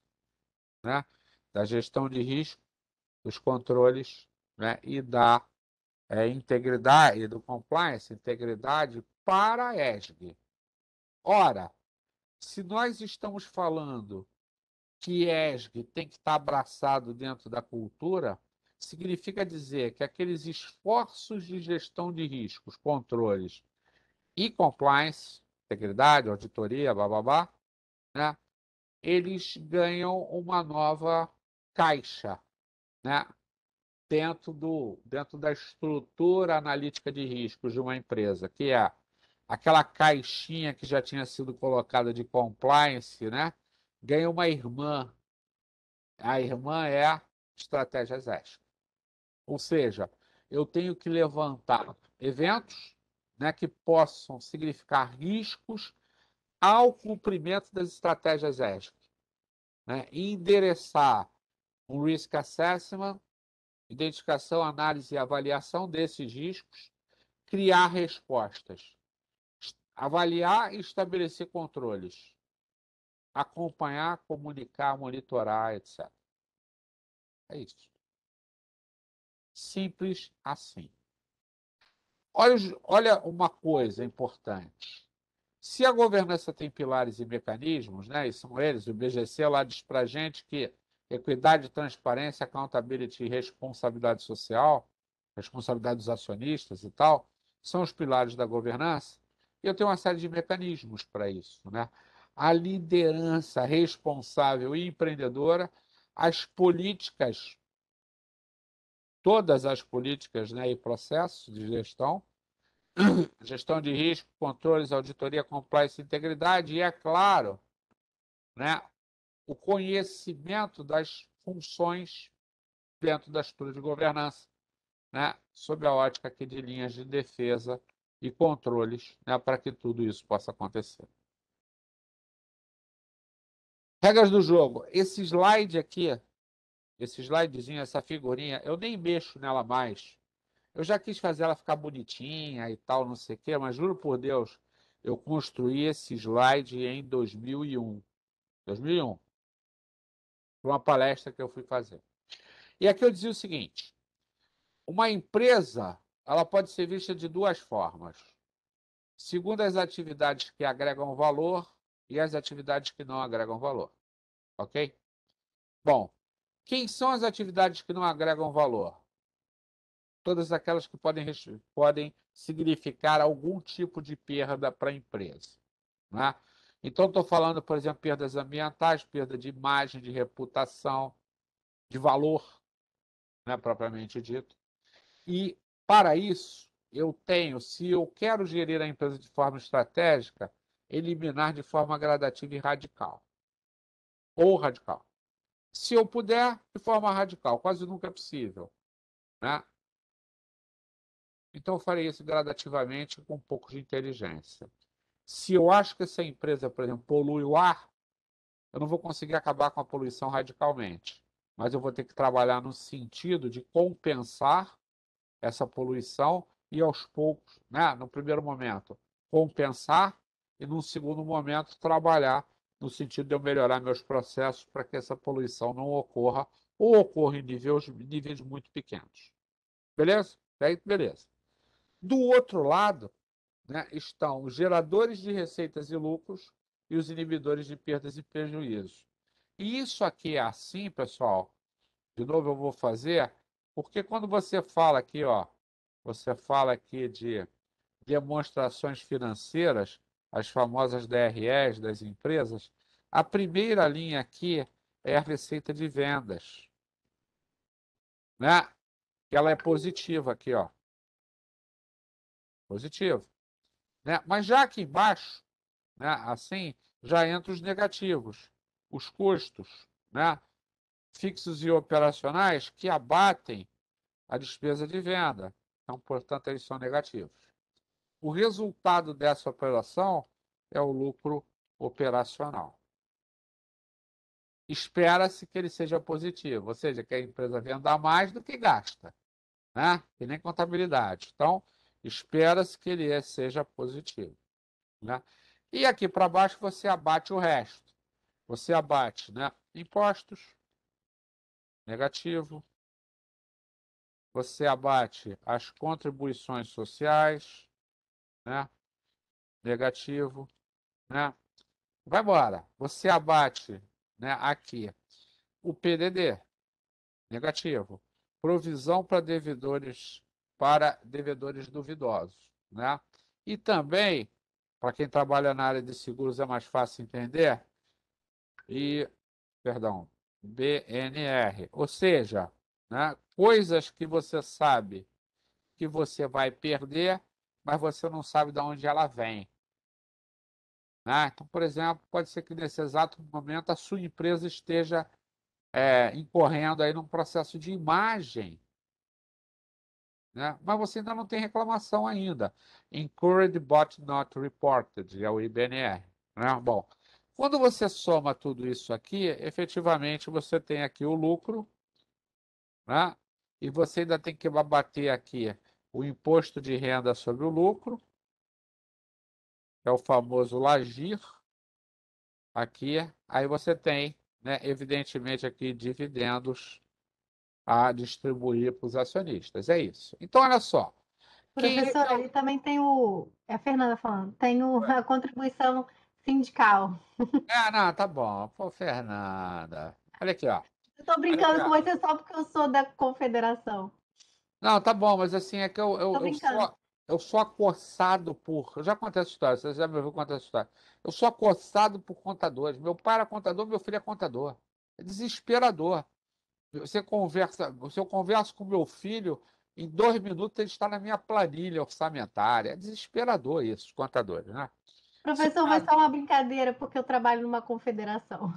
né, da gestão de risco, dos controles né, e da é, integridade, e do compliance, integridade para a ESG. Ora, se nós estamos falando que ESG tem que estar abraçado dentro da cultura, significa dizer que aqueles esforços de gestão de riscos, controles e compliance, integridade, auditoria, blá, né, eles ganham uma nova caixa né, dentro, do, dentro da estrutura analítica de riscos de uma empresa, que é aquela caixinha que já tinha sido colocada de compliance, né, ganha uma irmã. A irmã é estratégias éticas. Ou seja, eu tenho que levantar eventos né, que possam significar riscos ao cumprimento das estratégias éticas. Né? Endereçar um risk assessment, identificação, análise e avaliação desses riscos, criar respostas, avaliar e estabelecer controles, acompanhar, comunicar, monitorar, etc. É isso. Simples assim. Olha, olha uma coisa importante. Se a governança tem pilares e mecanismos, né, e são eles, o BGC lá diz para a gente que equidade, transparência, accountability e responsabilidade social, responsabilidade dos acionistas e tal, são os pilares da governança, e eu tenho uma série de mecanismos para isso. Né? A liderança responsável e empreendedora, as políticas, todas as políticas né, e processos de gestão, gestão de risco, controles, auditoria, compliance integridade, e, é claro, né, o conhecimento das funções dentro da estrutura de governança, né, sob a ótica aqui de linhas de defesa e controles, né, para que tudo isso possa acontecer. Regras do jogo. Esse slide aqui, esse slidezinho, essa figurinha, eu nem mexo nela mais. Eu já quis fazer ela ficar bonitinha e tal, não sei o quê, mas juro por Deus, eu construí esse slide em 2001. 2001. Para uma palestra que eu fui fazer. E aqui eu dizia o seguinte: uma empresa ela pode ser vista de duas formas. Segundo as atividades que agregam valor e as atividades que não agregam valor. Ok? Bom, quem são as atividades que não agregam valor? Todas aquelas que podem, podem significar algum tipo de perda para a empresa. Né? Então, estou falando, por exemplo, perdas ambientais, perda de imagem, de reputação, de valor, né, propriamente dito. E, para isso, eu tenho, se eu quero gerir a empresa de forma estratégica, eliminar de forma gradativa e radical. Ou radical. Se eu puder, de forma radical, quase nunca é possível. Né? Então, eu farei isso gradativamente com um pouco de inteligência. Se eu acho que essa empresa, por exemplo, polui o ar, eu não vou conseguir acabar com a poluição radicalmente, mas eu vou ter que trabalhar no sentido de compensar essa poluição e aos poucos, né, no primeiro momento, compensar e no segundo momento trabalhar no sentido de eu melhorar meus processos para que essa poluição não ocorra ou ocorra em níveis, níveis muito pequenos. Beleza? beleza. Do outro lado, né, estão os geradores de receitas e lucros e os inibidores de perdas e prejuízos. E isso aqui é assim, pessoal. De novo eu vou fazer, porque quando você fala aqui, ó, você fala aqui de demonstrações financeiras, as famosas DREs das empresas, a primeira linha aqui é a receita de vendas. Né? Ela é positiva aqui, ó. Positivo. Né? Mas já aqui embaixo, né, assim, já entra os negativos, os custos né, fixos e operacionais que abatem a despesa de venda. Então, portanto, eles são negativos. O resultado dessa operação é o lucro operacional. Espera-se que ele seja positivo, ou seja, que a empresa venda mais do que gasta, né? E nem contabilidade. Então, espera-se que ele seja positivo, né? E aqui para baixo você abate o resto. Você abate, né? Impostos, negativo, você abate as contribuições sociais, né? negativo, né? Vai embora. Você abate, né, aqui o PDD, negativo. Provisão para devedores para devedores duvidosos, né? E também, para quem trabalha na área de seguros é mais fácil entender, e perdão, BNR, ou seja, né? Coisas que você sabe que você vai perder, mas você não sabe de onde ela vem. Né? Então, por exemplo, pode ser que nesse exato momento a sua empresa esteja é, incorrendo aí num processo de imagem, né? mas você ainda não tem reclamação ainda. Incurred but not reported, é o IBNR. Né? Bom, quando você soma tudo isso aqui, efetivamente você tem aqui o lucro, né? e você ainda tem que abater aqui o imposto de renda sobre o lucro, que é o famoso LAGIR, aqui, aí você tem, né, evidentemente, aqui dividendos a distribuir para os acionistas. É isso. Então, olha só. Professor, Quem... ele também tem o. É a Fernanda falando, tem o... a contribuição sindical. Ah, não, tá bom. Pô, Fernanda. Olha aqui, ó. Eu tô brincando com você só porque eu sou da confederação. Não, tá bom, mas assim, é que eu, eu, eu, sou, eu sou acossado por. Eu já contei essa história, você já me ouviu contar essa história. Eu sou acossado por contadores. Meu pai era contador, meu filho é contador. É desesperador. Você conversa, se eu converso com meu filho, em dois minutos ele está na minha planilha orçamentária. É desesperador isso, os contadores, né? Professor, vai ser uma brincadeira, porque eu trabalho numa confederação.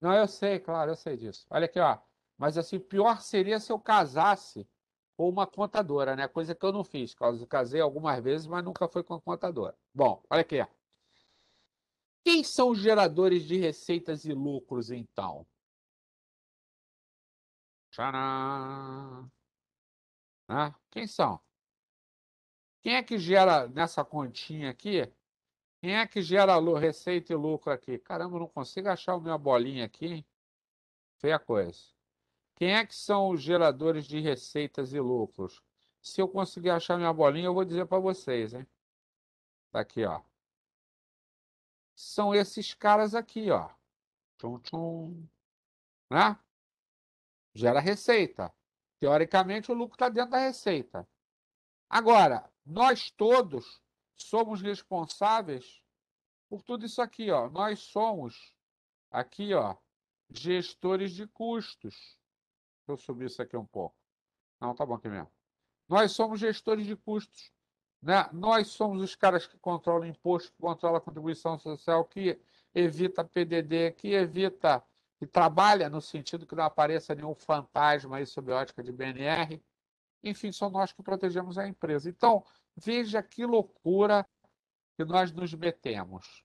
Não, eu sei, claro, eu sei disso. Olha aqui, ó. Mas assim, pior seria se eu casasse com uma contadora, né? Coisa que eu não fiz. Eu casei algumas vezes, mas nunca foi com contadora. Bom, olha aqui. Quem são os geradores de receitas e lucros, então? Tcharam! Né? Quem são? Quem é que gera nessa continha aqui quem é que gera receita e lucro aqui? Caramba, não consigo achar a minha bolinha aqui. Feia coisa. Quem é que são os geradores de receitas e lucros? Se eu conseguir achar minha bolinha, eu vou dizer para vocês, hein? Tá aqui, ó. São esses caras aqui, ó. Tchum, tchum. Né? Gera receita. Teoricamente, o lucro está dentro da receita. Agora, nós todos somos responsáveis por tudo isso aqui, ó. Nós somos aqui, ó, gestores de custos. Deixa eu subir isso aqui um pouco. Não, tá bom aqui mesmo. Nós somos gestores de custos. Né? Nós somos os caras que controlam imposto, que controlam a contribuição social, que evita PDD, que evita, que trabalha no sentido que não apareça nenhum fantasma aí sob ótica de BNR. Enfim, são nós que protegemos a empresa. Então, veja que loucura que nós nos metemos.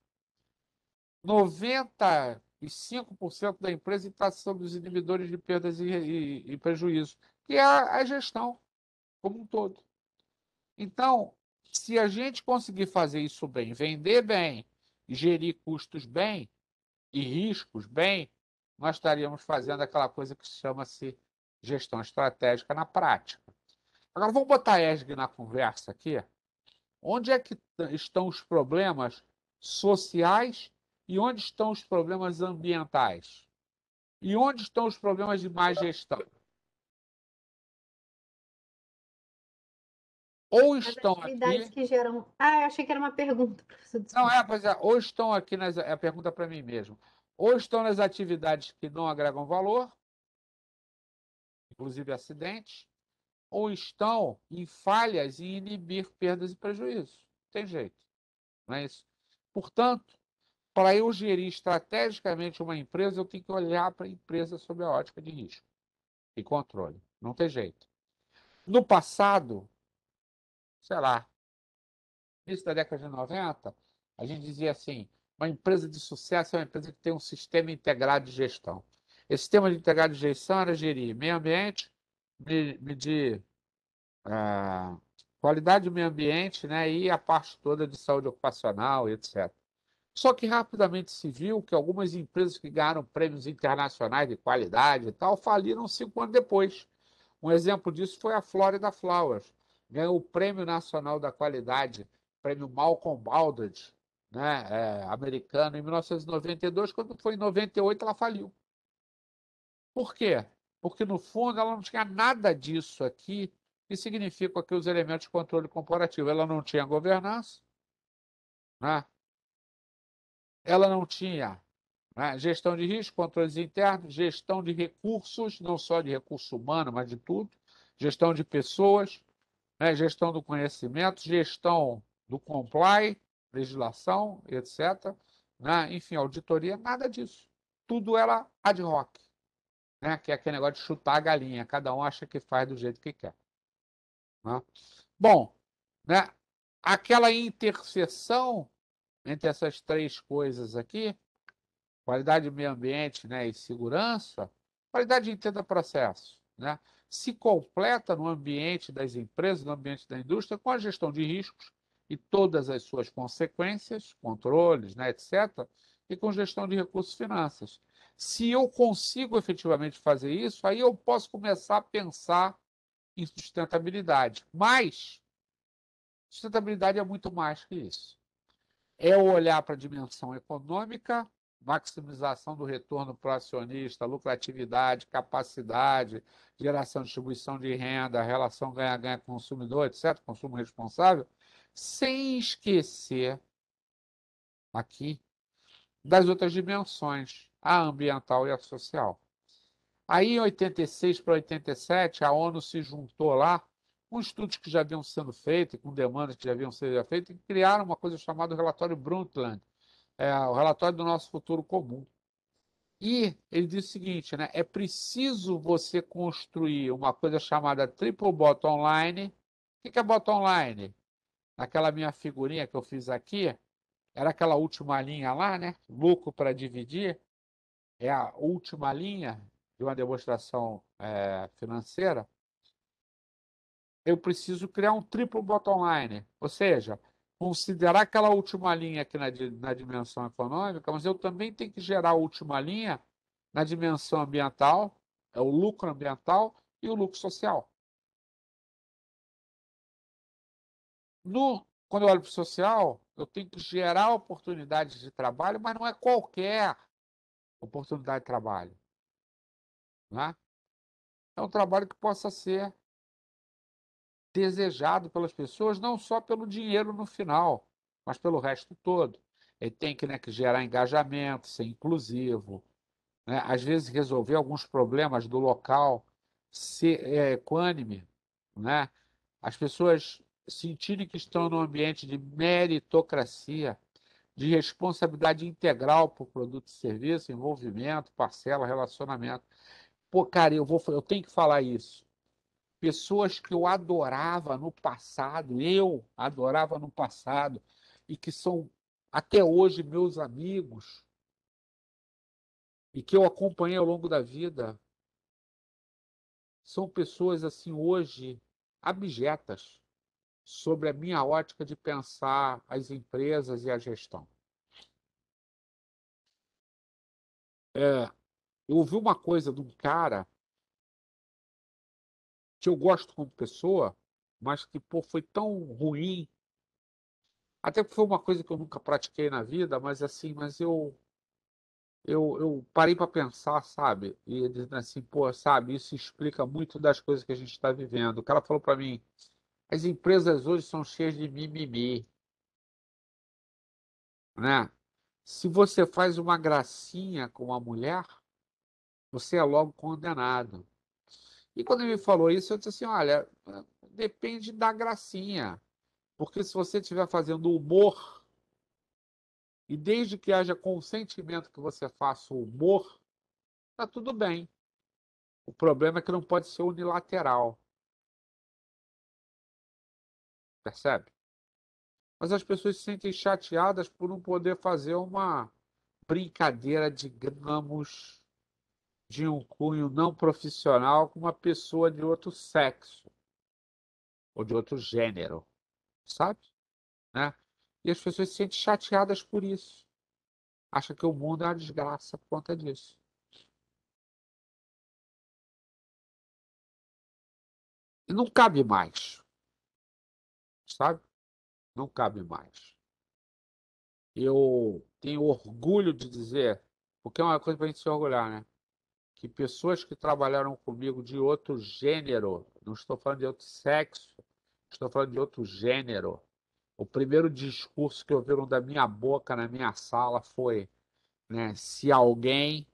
95% da empresa está sob os inibidores de perdas e, e, e prejuízos, que é a, a gestão como um todo. Então, se a gente conseguir fazer isso bem, vender bem, gerir custos bem e riscos bem, nós estaríamos fazendo aquela coisa que chama-se gestão estratégica na prática. Agora, vamos botar a ESG na conversa aqui. Onde é que estão os problemas sociais e onde estão os problemas ambientais? E onde estão os problemas de má gestão? Ou estão aqui. que geram. Ah, eu achei que era uma pergunta, professor. Não, é, pois é, ou estão aqui nas. É a pergunta para mim mesmo. Ou estão nas atividades que não agregam valor, inclusive acidentes, ou estão em falhas em inibir perdas e prejuízos. Tem jeito. Não é isso? Portanto, para eu gerir estrategicamente uma empresa, eu tenho que olhar para a empresa sob a ótica de risco e controle. Não tem jeito. No passado, sei lá, início da década de 90, a gente dizia assim, uma empresa de sucesso é uma empresa que tem um sistema integrado de gestão. Esse sistema de integrado de gestão era gerir meio ambiente, medir ah, qualidade do meio ambiente né, e a parte toda de saúde ocupacional, etc. Só que rapidamente se viu que algumas empresas que ganharam prêmios internacionais de qualidade e tal faliram cinco anos depois. Um exemplo disso foi a Florida Flowers, ganhou o Prêmio Nacional da Qualidade, prêmio Malcolm Baldrige, né, é, americano, em 1992, quando foi em 98 ela faliu. Por quê? Porque, no fundo, ela não tinha nada disso aqui, que significa aqui os elementos de controle comparativo. Ela não tinha governança, né? ela não tinha né, gestão de risco, controles internos, gestão de recursos, não só de recurso humano, mas de tudo, gestão de pessoas, né, gestão do conhecimento, gestão do comply, legislação, etc. Né? Enfim, auditoria, nada disso. Tudo era ad hoc, né? que é aquele negócio de chutar a galinha, cada um acha que faz do jeito que quer. Né? Bom, né? aquela interseção entre essas três coisas aqui, qualidade do meio ambiente né, e segurança, qualidade de entenda processo. Né? se completa no ambiente das empresas, no ambiente da indústria, com a gestão de riscos e todas as suas consequências, controles, né, etc., e com gestão de recursos e finanças. Se eu consigo efetivamente fazer isso, aí eu posso começar a pensar em sustentabilidade. Mas sustentabilidade é muito mais que isso. É olhar para a dimensão econômica, maximização do retorno para o acionista, lucratividade, capacidade, geração distribuição de renda, relação ganha-ganha consumidor, etc., consumo responsável, sem esquecer aqui das outras dimensões, a ambiental e a social. Aí, em 86 para 87, a ONU se juntou lá com estudos que já haviam sendo feitos, com demandas que já haviam sido feitas, e criaram uma coisa chamada relatório Brundtland, é, o relatório do nosso futuro comum. E ele diz o seguinte, né? É preciso você construir uma coisa chamada triple bottom line. O que é bottom line? Naquela minha figurinha que eu fiz aqui, era aquela última linha lá, né? Lucro para dividir. É a última linha de uma demonstração é, financeira. Eu preciso criar um triple bottom line. Ou seja, considerar aquela última linha aqui na, na dimensão econômica, mas eu também tenho que gerar a última linha na dimensão ambiental, é o lucro ambiental e o lucro social. No, quando eu olho para o social, eu tenho que gerar oportunidades de trabalho, mas não é qualquer oportunidade de trabalho. Né? É um trabalho que possa ser desejado pelas pessoas, não só pelo dinheiro no final, mas pelo resto todo. Ele tem que, né, que gerar engajamento, ser inclusivo, né? às vezes resolver alguns problemas do local, ser é, equânime, né? as pessoas sentirem que estão num ambiente de meritocracia, de responsabilidade integral por produto e serviço, envolvimento, parcela, relacionamento. Pô, cara, eu, vou, eu tenho que falar isso. Pessoas que eu adorava no passado, eu adorava no passado, e que são até hoje meus amigos, e que eu acompanhei ao longo da vida, são pessoas assim hoje abjetas sobre a minha ótica de pensar as empresas e a gestão. É, eu ouvi uma coisa de um cara que eu gosto como pessoa, mas que pô, foi tão ruim. Até porque foi uma coisa que eu nunca pratiquei na vida, mas assim, mas eu eu, eu parei para pensar, sabe? E dizendo assim, pô, sabe, isso explica muito das coisas que a gente está vivendo. O cara falou para mim, as empresas hoje são cheias de mimimi. Né? Se você faz uma gracinha com uma mulher, você é logo condenado. E quando ele me falou isso, eu disse assim: olha, depende da gracinha. Porque se você estiver fazendo humor, e desde que haja consentimento que você faça o humor, está tudo bem. O problema é que não pode ser unilateral. Percebe? Mas as pessoas se sentem chateadas por não poder fazer uma brincadeira, digamos, de um cunho não profissional com uma pessoa de outro sexo ou de outro gênero, sabe? Né? E as pessoas se sentem chateadas por isso. Acham que o mundo é uma desgraça por conta disso. E não cabe mais sabe? Não cabe mais. Eu tenho orgulho de dizer, porque é uma coisa para a gente se orgulhar, né? Que pessoas que trabalharam comigo de outro gênero, não estou falando de outro sexo, estou falando de outro gênero. O primeiro discurso que ouviram da minha boca na minha sala foi: né, se alguém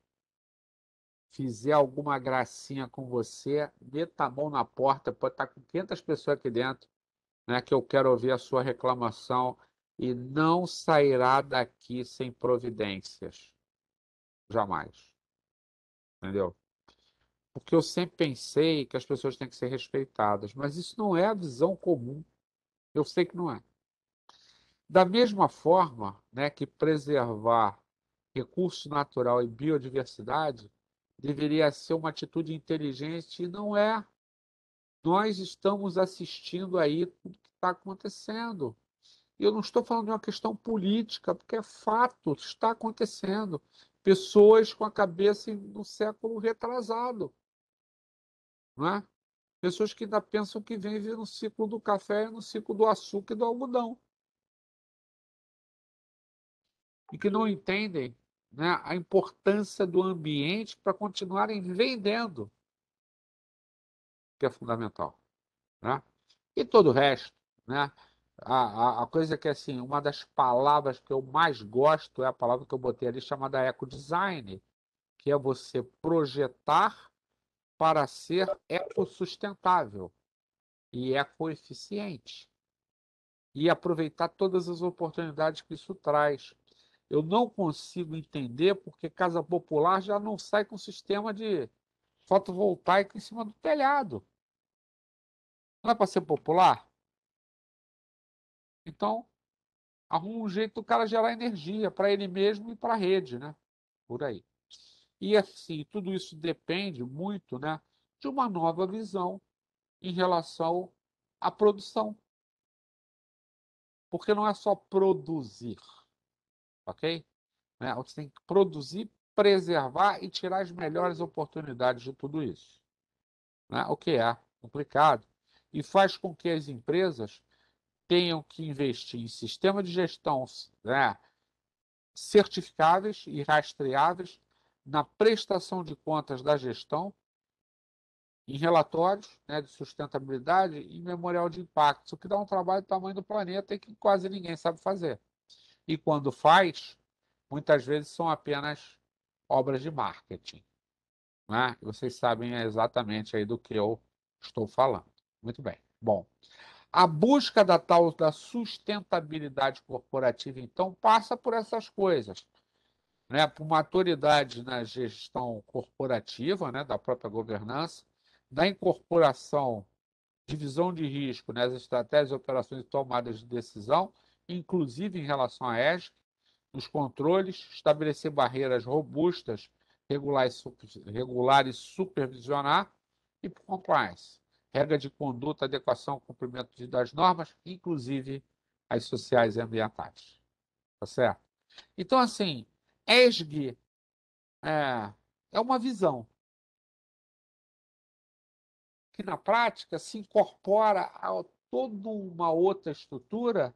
fizer alguma gracinha com você, meta a mão na porta, pode estar com 500 pessoas aqui dentro, né, que eu quero ouvir a sua reclamação e não sairá daqui sem providências. Jamais. Entendeu? Porque eu sempre pensei que as pessoas têm que ser respeitadas, mas isso não é a visão comum. Eu sei que não é. Da mesma forma né, que preservar recurso natural e biodiversidade deveria ser uma atitude inteligente e não é nós estamos assistindo aí está acontecendo. E eu não estou falando de uma questão política, porque é fato, está acontecendo. Pessoas com a cabeça no século retrasado. Não é? Pessoas que ainda pensam que vivem no ciclo do café, no ciclo do açúcar e do algodão. E que não entendem né, a importância do ambiente para continuarem vendendo que é fundamental. Né? E todo o resto, né? A, a, a, coisa que assim, uma das palavras que eu mais gosto é a palavra que eu botei ali chamada ecodesign, que é você projetar para ser ecossustentável e ecoeficiente e aproveitar todas as oportunidades que isso traz. Eu não consigo entender porque casa popular já não sai com sistema de fotovoltaico em cima do telhado. Não é para ser popular? Então, arruma um jeito do cara gerar energia para ele mesmo e para a rede, né? Por aí. E assim, tudo isso depende muito, né, de uma nova visão em relação à produção. Porque não é só produzir, ok? Né? Você tem que produzir preservar e tirar as melhores oportunidades de tudo isso. Né? O que é complicado. E faz com que as empresas tenham que investir em sistemas de gestão né, certificáveis e rastreáveis na prestação de contas da gestão, em relatórios né, de sustentabilidade e memorial de impacto, o que dá um trabalho do tamanho do planeta e que quase ninguém sabe fazer. E quando faz, muitas vezes são apenas obras de marketing. Né? Vocês sabem exatamente aí do que eu estou falando. Muito bem. Bom, a busca da tal da sustentabilidade corporativa, então, passa por essas coisas. Né, por maturidade na gestão corporativa, né, da própria governança, da incorporação, divisão de risco nas estratégias, operações e tomadas de decisão, inclusive em relação à ESG, nos controles, estabelecer barreiras robustas, regular e, regular e supervisionar, e por compliance, regra de conduta, adequação, cumprimento das normas, inclusive as sociais e ambientais. Tá certo? Então, assim, ESG é, é uma visão que, na prática, se incorpora a toda uma outra estrutura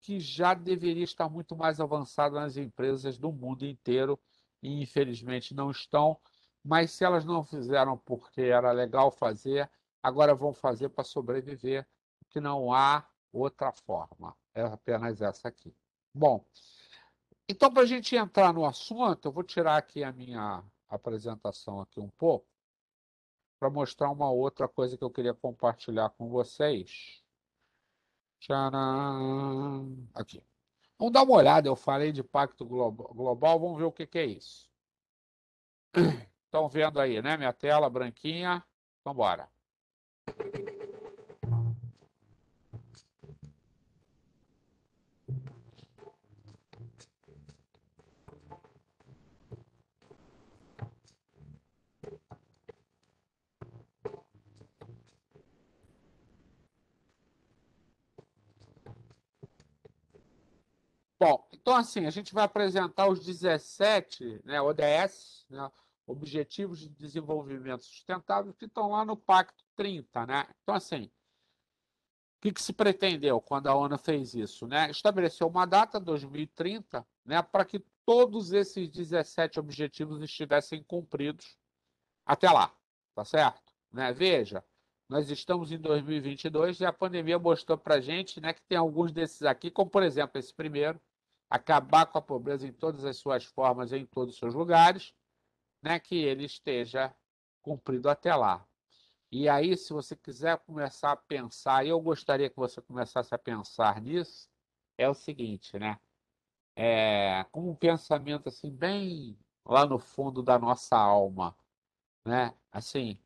que já deveria estar muito mais avançada nas empresas do mundo inteiro e, infelizmente, não estão. Mas se elas não fizeram porque era legal fazer, agora vão fazer para sobreviver, porque não há outra forma. É apenas essa aqui. Bom, então, para a gente entrar no assunto, eu vou tirar aqui a minha apresentação aqui um pouco, para mostrar uma outra coisa que eu queria compartilhar com vocês. Tcharam! Aqui. Vamos dar uma olhada. Eu falei de Pacto Global. Vamos ver o que, que é isso. Estão vendo aí, né? Minha tela branquinha. Vamos embora. Bom, então assim, a gente vai apresentar os 17 né, ODS, né, Objetivos de Desenvolvimento Sustentável, que estão lá no Pacto 30. Né? Então, assim, o que, que se pretendeu quando a ONU fez isso? Né? Estabeleceu uma data, 2030, né, para que todos esses 17 objetivos estivessem cumpridos até lá, tá certo? Né? Veja, nós estamos em 2022 e a pandemia mostrou para a gente né, que tem alguns desses aqui, como por exemplo esse primeiro, acabar com a pobreza em todas as suas formas, em todos os seus lugares, né, que ele esteja cumprido até lá. E aí, se você quiser começar a pensar, eu gostaria que você começasse a pensar nisso, é o seguinte, né? É, com um pensamento assim bem lá no fundo da nossa alma, né? Assim,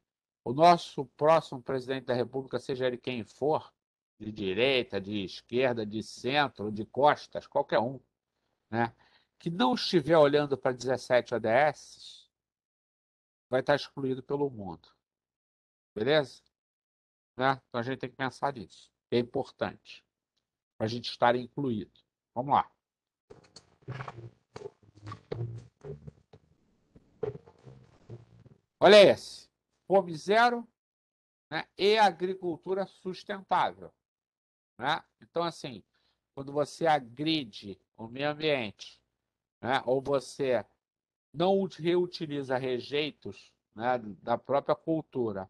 o nosso próximo presidente da República, seja ele quem for, de direita, de esquerda, de centro, de costas, qualquer um, né, que não estiver olhando para 17 ODS, vai estar excluído pelo mundo. Beleza? Né? Então a gente tem que pensar nisso. É importante para a gente estar incluído. Vamos lá. Olha esse. Fome zero né? e agricultura sustentável. Né? Então, assim, quando você agride o meio ambiente, né? ou você não reutiliza rejeitos né, da própria cultura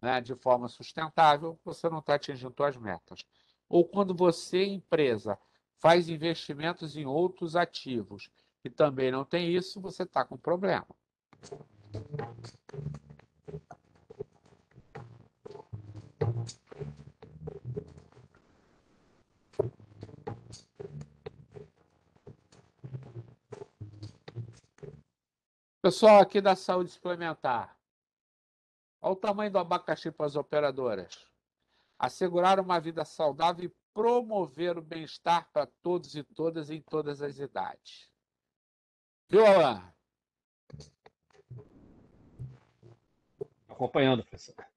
né, de forma sustentável, você não está atingindo suas metas. Ou quando você, empresa, faz investimentos em outros ativos e também não tem isso, você está com problema. Pessoal aqui da saúde suplementar, olha o tamanho do abacaxi para as operadoras. Assegurar uma vida saudável e promover o bem-estar para todos e todas em todas as idades. Viu, Alan? Acompanhando, professor.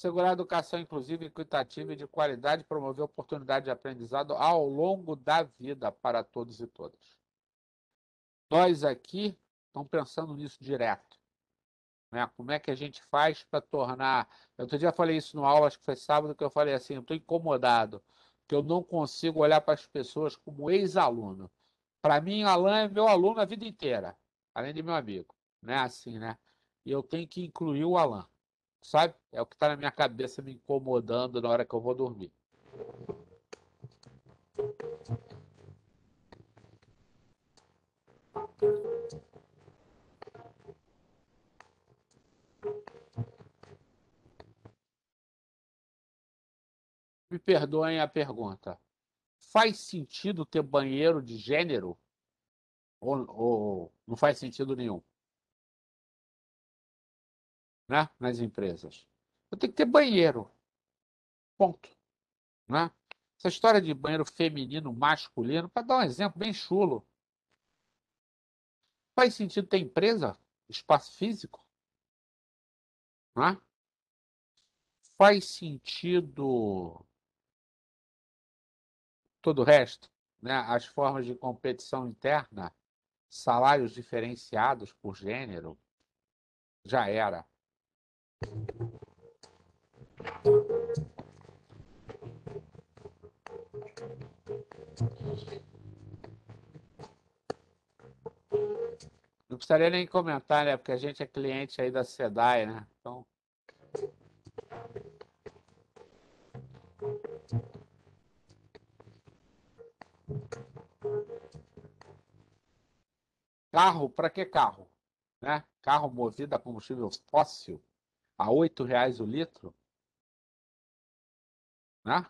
Segurar educação inclusiva, equitativa e de qualidade, promover oportunidade de aprendizado ao longo da vida para todos e todas. Nós aqui estamos pensando nisso direto. Né? Como é que a gente faz para tornar. Outro dia eu falei isso no aula, acho que foi sábado, que eu falei assim: eu estou incomodado, que eu não consigo olhar para as pessoas como ex-aluno. Para mim, Alan é meu aluno a vida inteira, além de meu amigo. Não é assim, né? E eu tenho que incluir o Alan, sabe? É o que está na minha cabeça me incomodando na hora que eu vou dormir. Me perdoem a pergunta. Faz sentido ter banheiro de gênero? Ou, ou não faz sentido nenhum? Né? Nas empresas. Eu tenho que ter banheiro. Ponto. Né? Essa história de banheiro feminino, masculino, para dar um exemplo bem chulo. Faz sentido ter empresa, espaço físico? Né? Faz sentido todo o resto, né? as formas de competição interna, salários diferenciados por gênero, já era. Não precisaria nem comentar, né? Porque a gente é cliente aí da SEDAI, né? Então. Carro, para que carro? Né? Carro movido a combustível fóssil a R$ reais o litro? Né?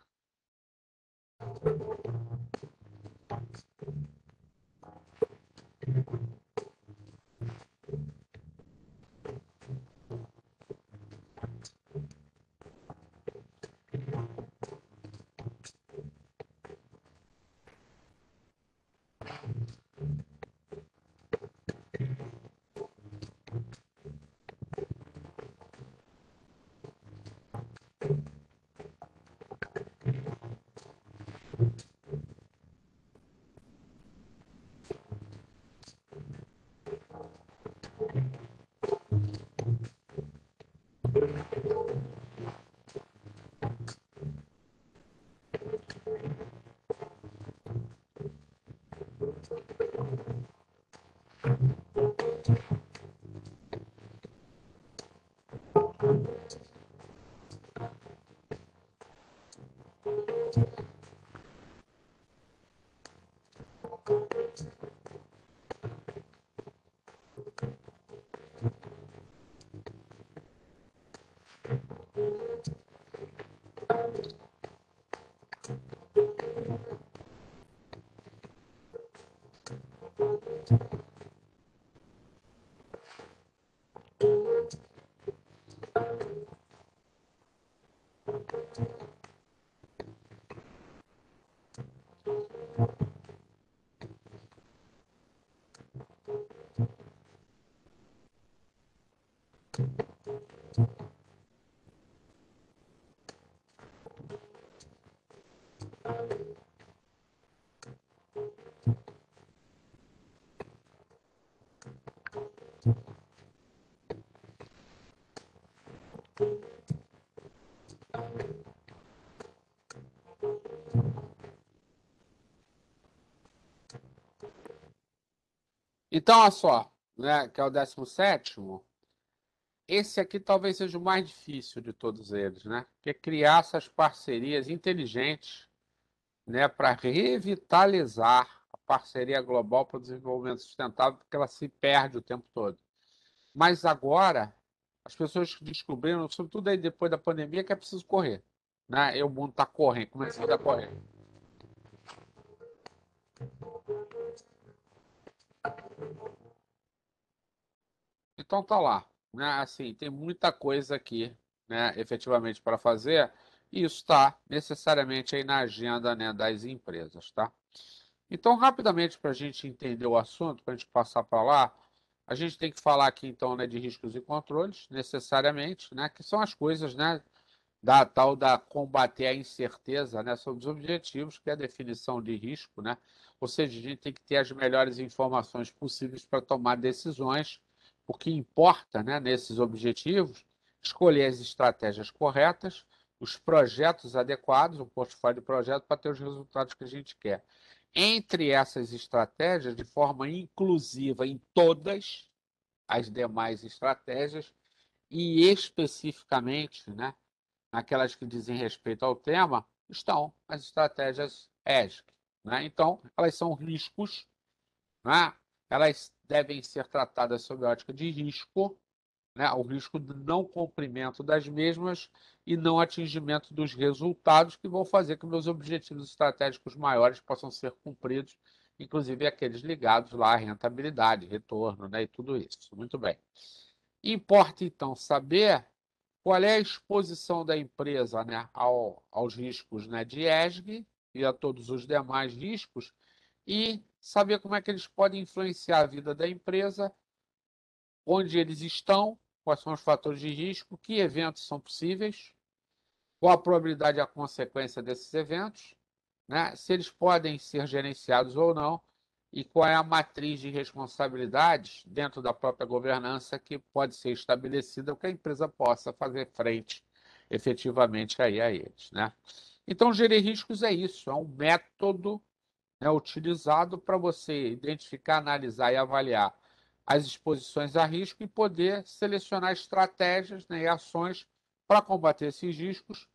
Então, olha só, né, que é o 17 esse aqui talvez seja o mais difícil de todos eles, né? Que é criar essas parcerias inteligentes, né, para revitalizar a parceria global para o desenvolvimento sustentável, porque ela se perde o tempo todo. Mas agora as pessoas descobriram, sobretudo aí depois da pandemia, que é preciso correr, né? E o mundo está correndo, começando a correr. Então tá lá, né? Assim, tem muita coisa aqui, né, efetivamente para fazer, e isso está necessariamente aí na agenda, né, das empresas, tá? Então, rapidamente, para a gente entender o assunto, para a gente passar para lá, a gente tem que falar aqui, então, né, de riscos e controles, necessariamente, né, que são as coisas, né, da tal da combater a incerteza né, sobre os objetivos, que é a definição de risco, né? Ou seja, a gente tem que ter as melhores informações possíveis para tomar decisões. O que importa né, nesses objetivos, escolher as estratégias corretas, os projetos adequados, o portfólio de projeto para ter os resultados que a gente quer. Entre essas estratégias, de forma inclusiva em todas as demais estratégias, e especificamente né, naquelas que dizem respeito ao tema, estão as estratégias ESG. Né? Então, elas são riscos, né? elas devem ser tratadas sob ótica de risco, né? o risco de não cumprimento das mesmas e não atingimento dos resultados que vão fazer que meus objetivos estratégicos maiores possam ser cumpridos, inclusive aqueles ligados lá à rentabilidade, retorno né? e tudo isso. Muito bem. Importa, então, saber qual é a exposição da empresa né, ao, aos riscos né, de ESG e a todos os demais riscos e saber como é que eles podem influenciar a vida da empresa, onde eles estão, quais são os fatores de risco, que eventos são possíveis, qual a probabilidade e a consequência desses eventos, né, se eles podem ser gerenciados ou não, e qual é a matriz de responsabilidades dentro da própria governança que pode ser estabelecida para que a empresa possa fazer frente efetivamente aí a eles. Né? Então, gerir riscos é isso, é um método né, utilizado para você identificar, analisar e avaliar as exposições a risco e poder selecionar estratégias né, e ações para combater esses riscos,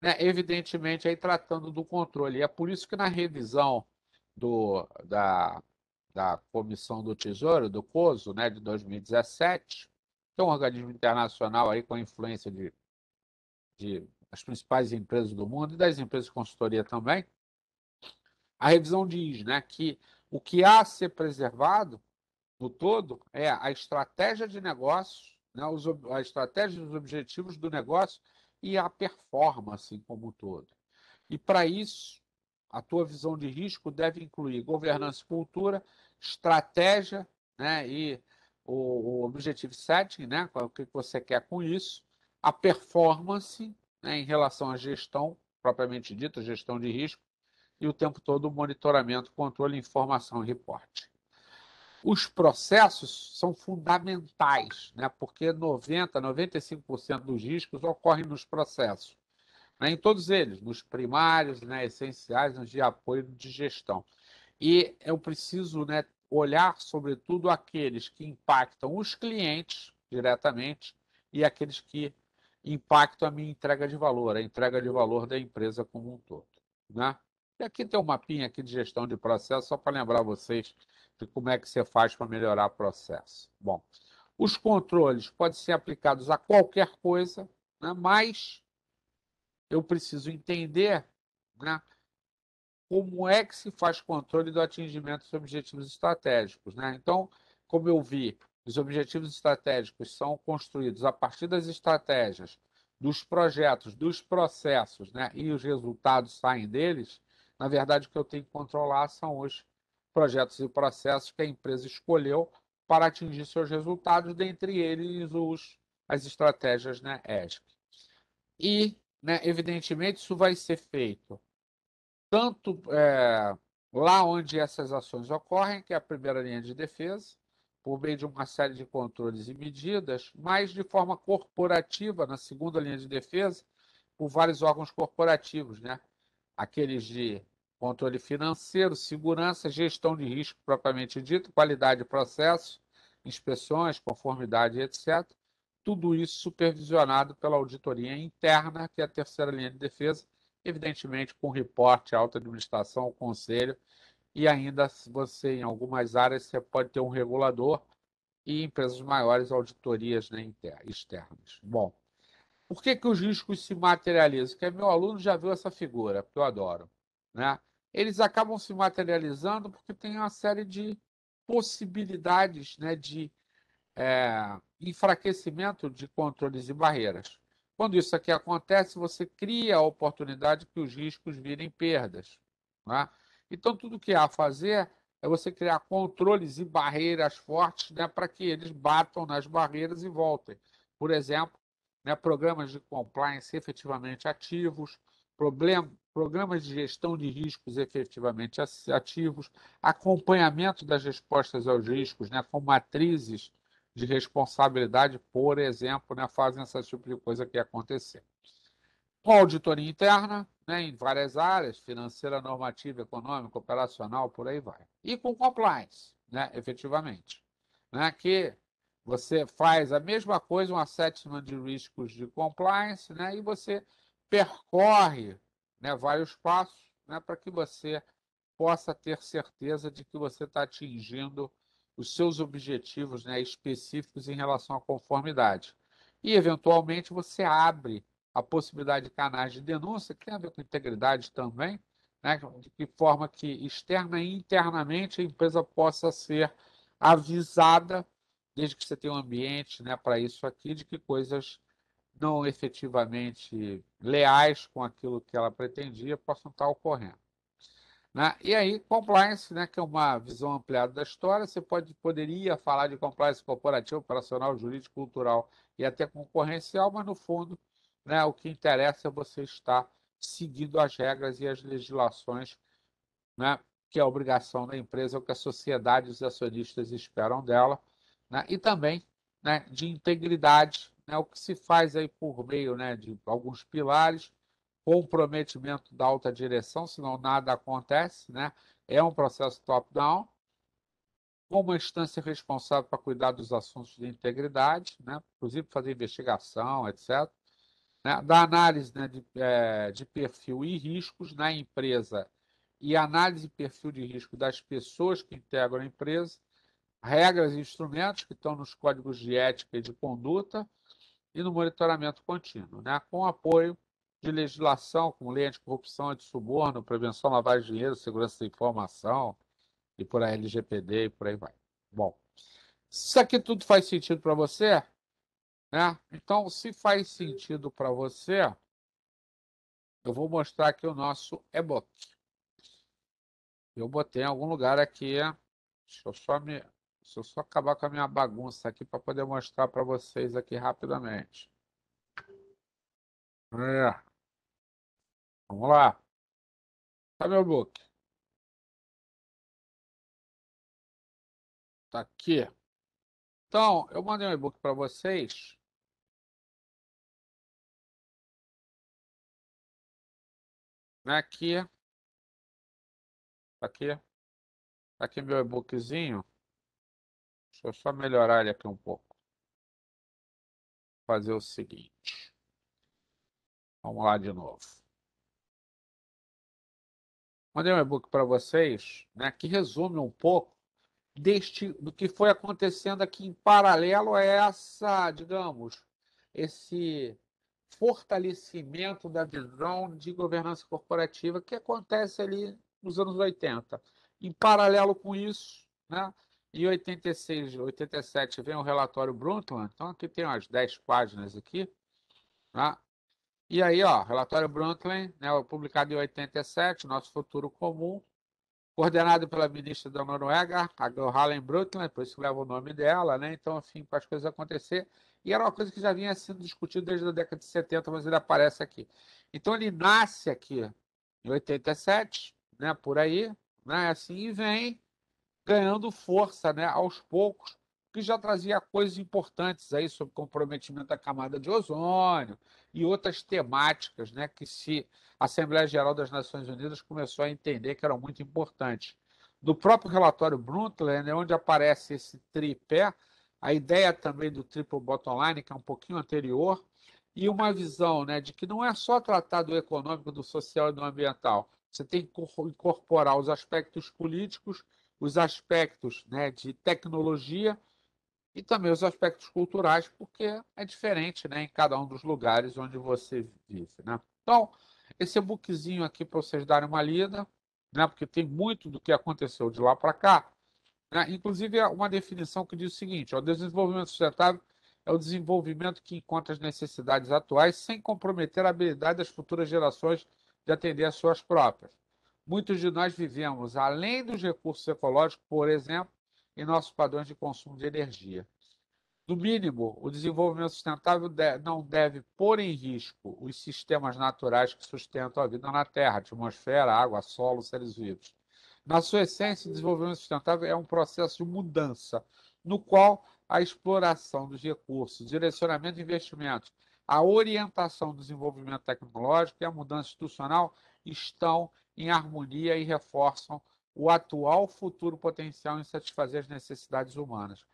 né, evidentemente aí tratando do controle. é por isso que na revisão do, da, da Comissão do Tesouro, do COSO, né, de 2017, que é um organismo internacional aí com influência de, de as principais empresas do mundo e das empresas de consultoria também, a revisão diz né, que o que há a ser preservado no todo é a estratégia de negócio, né, os, a estratégia dos objetivos do negócio e a performance como um todo. E para isso, a tua visão de risco deve incluir governança e cultura, estratégia né, e o, o objective setting, né, o que você quer com isso, a performance né, em relação à gestão, propriamente dita, gestão de risco, e o tempo todo monitoramento, controle, informação e reporte. Os processos são fundamentais, né, porque 90%, 95% dos riscos ocorrem nos processos né, em todos eles, nos primários, né, essenciais, nos de apoio de gestão. E eu preciso né, olhar, sobretudo, aqueles que impactam os clientes diretamente e aqueles que impactam a minha entrega de valor, a entrega de valor da empresa como um todo. Né? E aqui tem um mapinha aqui de gestão de processo, só para lembrar vocês de como é que você faz para melhorar o processo. Bom, os controles podem ser aplicados a qualquer coisa, né? mas eu preciso entender né, como é que se faz controle do atingimento dos objetivos estratégicos. Né? Então, como eu vi, os objetivos estratégicos são construídos a partir das estratégias, dos projetos, dos processos, né? e os resultados saem deles. Na verdade, o que eu tenho que controlar são os projetos e processos que a empresa escolheu para atingir seus resultados, dentre eles os, as estratégias né, ESG. E né, evidentemente, isso vai ser feito tanto é, lá onde essas ações ocorrem, que é a primeira linha de defesa, por meio de uma série de controles e medidas, mas de forma corporativa, na segunda linha de defesa, por vários órgãos corporativos, né? aqueles de controle financeiro, segurança, gestão de risco propriamente dito, qualidade de processo, inspeções, conformidade, etc tudo isso supervisionado pela auditoria interna, que é a terceira linha de defesa, evidentemente com reporte alta administração, ao conselho, e ainda você, em algumas áreas, você pode ter um regulador e empresas maiores, auditorias né, externas. Bom, por que, que os riscos se materializam? Porque meu aluno já viu essa figura, que eu adoro. Né? Eles acabam se materializando porque tem uma série de possibilidades né, de é, enfraquecimento de controles e barreiras. Quando isso aqui acontece, você cria a oportunidade que os riscos virem perdas. Né? Então, tudo que há a fazer é você criar controles e barreiras fortes né, para que eles batam nas barreiras e voltem. Por exemplo, né, programas de compliance efetivamente ativos, problem, programas de gestão de riscos efetivamente ativos, acompanhamento das respostas aos riscos, né, com matrizes de responsabilidade, por exemplo, né, fazem esse tipo de coisa que acontecer. Com auditoria interna, né, em várias áreas, financeira, normativa, econômica, operacional, por aí vai. E com compliance, né, efetivamente. Né, que você faz a mesma coisa, um assessment de riscos de compliance, né, e você percorre né, vários passos né, para que você possa ter certeza de que você está atingindo os seus objetivos né, específicos em relação à conformidade. E, eventualmente, você abre a possibilidade de canais de denúncia, que tem a ver com integridade também, né, de forma que externa e internamente a empresa possa ser avisada, desde que você tenha um ambiente né, para isso aqui, de que coisas não efetivamente leais com aquilo que ela pretendia possam estar ocorrendo. Né? E aí, compliance, né, que é uma visão ampliada da história, você pode, poderia falar de compliance corporativo, operacional, jurídico, cultural e até concorrencial, mas no fundo, né, o que interessa é você estar seguindo as regras e as legislações, né, que é a obrigação da empresa, o que a sociedade e os acionistas esperam dela, né, e também né, de integridade né, o que se faz aí por meio né, de alguns pilares, comprometimento da alta direção, senão nada acontece, né? é um processo top-down, uma instância responsável para cuidar dos assuntos de integridade, né? inclusive fazer investigação, etc. Né? Da análise né, de, é, de perfil e riscos na empresa e análise de perfil de risco das pessoas que integram a empresa, regras e instrumentos que estão nos códigos de ética e de conduta, e no monitoramento contínuo, né? com apoio de legislação como lei anticorrupção, antissuborno, prevenção, lavagem de dinheiro, segurança da informação, e por aí LGPD e por aí vai. Bom, isso aqui tudo faz sentido para você? Né? Então, se faz sentido para você, eu vou mostrar aqui o nosso e-book. Eu botei em algum lugar aqui, deixa eu só me Deixa eu só acabar com a minha bagunça aqui para poder mostrar para vocês aqui rapidamente. É. Vamos lá. Tá meu book? Tá aqui. Então, eu mandei um e-book para vocês. Né, aqui. Tá aqui. Tá aqui meu e-bookzinho. Deixa eu só melhorar ele aqui um pouco. Fazer o seguinte. Vamos lá de novo. Mandei um e-book para vocês, né, que resume um pouco deste do que foi acontecendo aqui em paralelo a essa, digamos, esse fortalecimento da visão de governança corporativa que acontece ali nos anos 80. Em paralelo com isso, né, em 86, 87 vem o relatório Brundtland, então aqui tem umas 10 páginas aqui, né? E aí, ó, relatório Brundtland, né, publicado em 87, Nosso Futuro Comum, coordenado pela ministra da Noruega, a Gro Brundtland, por isso que leva o nome dela, né? Então, enfim, para as coisas acontecer. E era uma coisa que já vinha sendo discutida desde a década de 70, mas ele aparece aqui. Então, ele nasce aqui em 87, né, por aí, né, assim, e vem ganhando força né, aos poucos, que já trazia coisas importantes aí sobre comprometimento da camada de ozônio e outras temáticas né, que se a Assembleia Geral das Nações Unidas começou a entender que eram muito importantes. No próprio relatório Brundtland, né, onde aparece esse tripé, a ideia também do triple bottom line, que é um pouquinho anterior, e uma visão né, de que não é só tratar do econômico, do social e do ambiental. Você tem que incorporar os aspectos políticos os aspectos né, de tecnologia e também os aspectos culturais, porque é diferente né, em cada um dos lugares onde você vive. Né? Então, esse e-bookzinho aqui para vocês darem uma lida, né, porque tem muito do que aconteceu de lá para cá. Né? Inclusive, é uma definição que diz o seguinte: o desenvolvimento sustentável é o desenvolvimento que encontra as necessidades atuais sem comprometer a habilidade das futuras gerações de atender às suas próprias. Muitos de nós vivemos além dos recursos ecológicos, por exemplo, em nossos padrões de consumo de energia. No mínimo, o desenvolvimento sustentável não deve pôr em risco os sistemas naturais que sustentam a vida na Terra, atmosfera, água, solo, seres vivos. Na sua essência, o desenvolvimento sustentável é um processo de mudança, no qual a exploração dos recursos, direcionamento de investimentos, a orientação do desenvolvimento tecnológico e a mudança institucional estão em harmonia e reforçam o atual futuro potencial em satisfazer as necessidades humanas.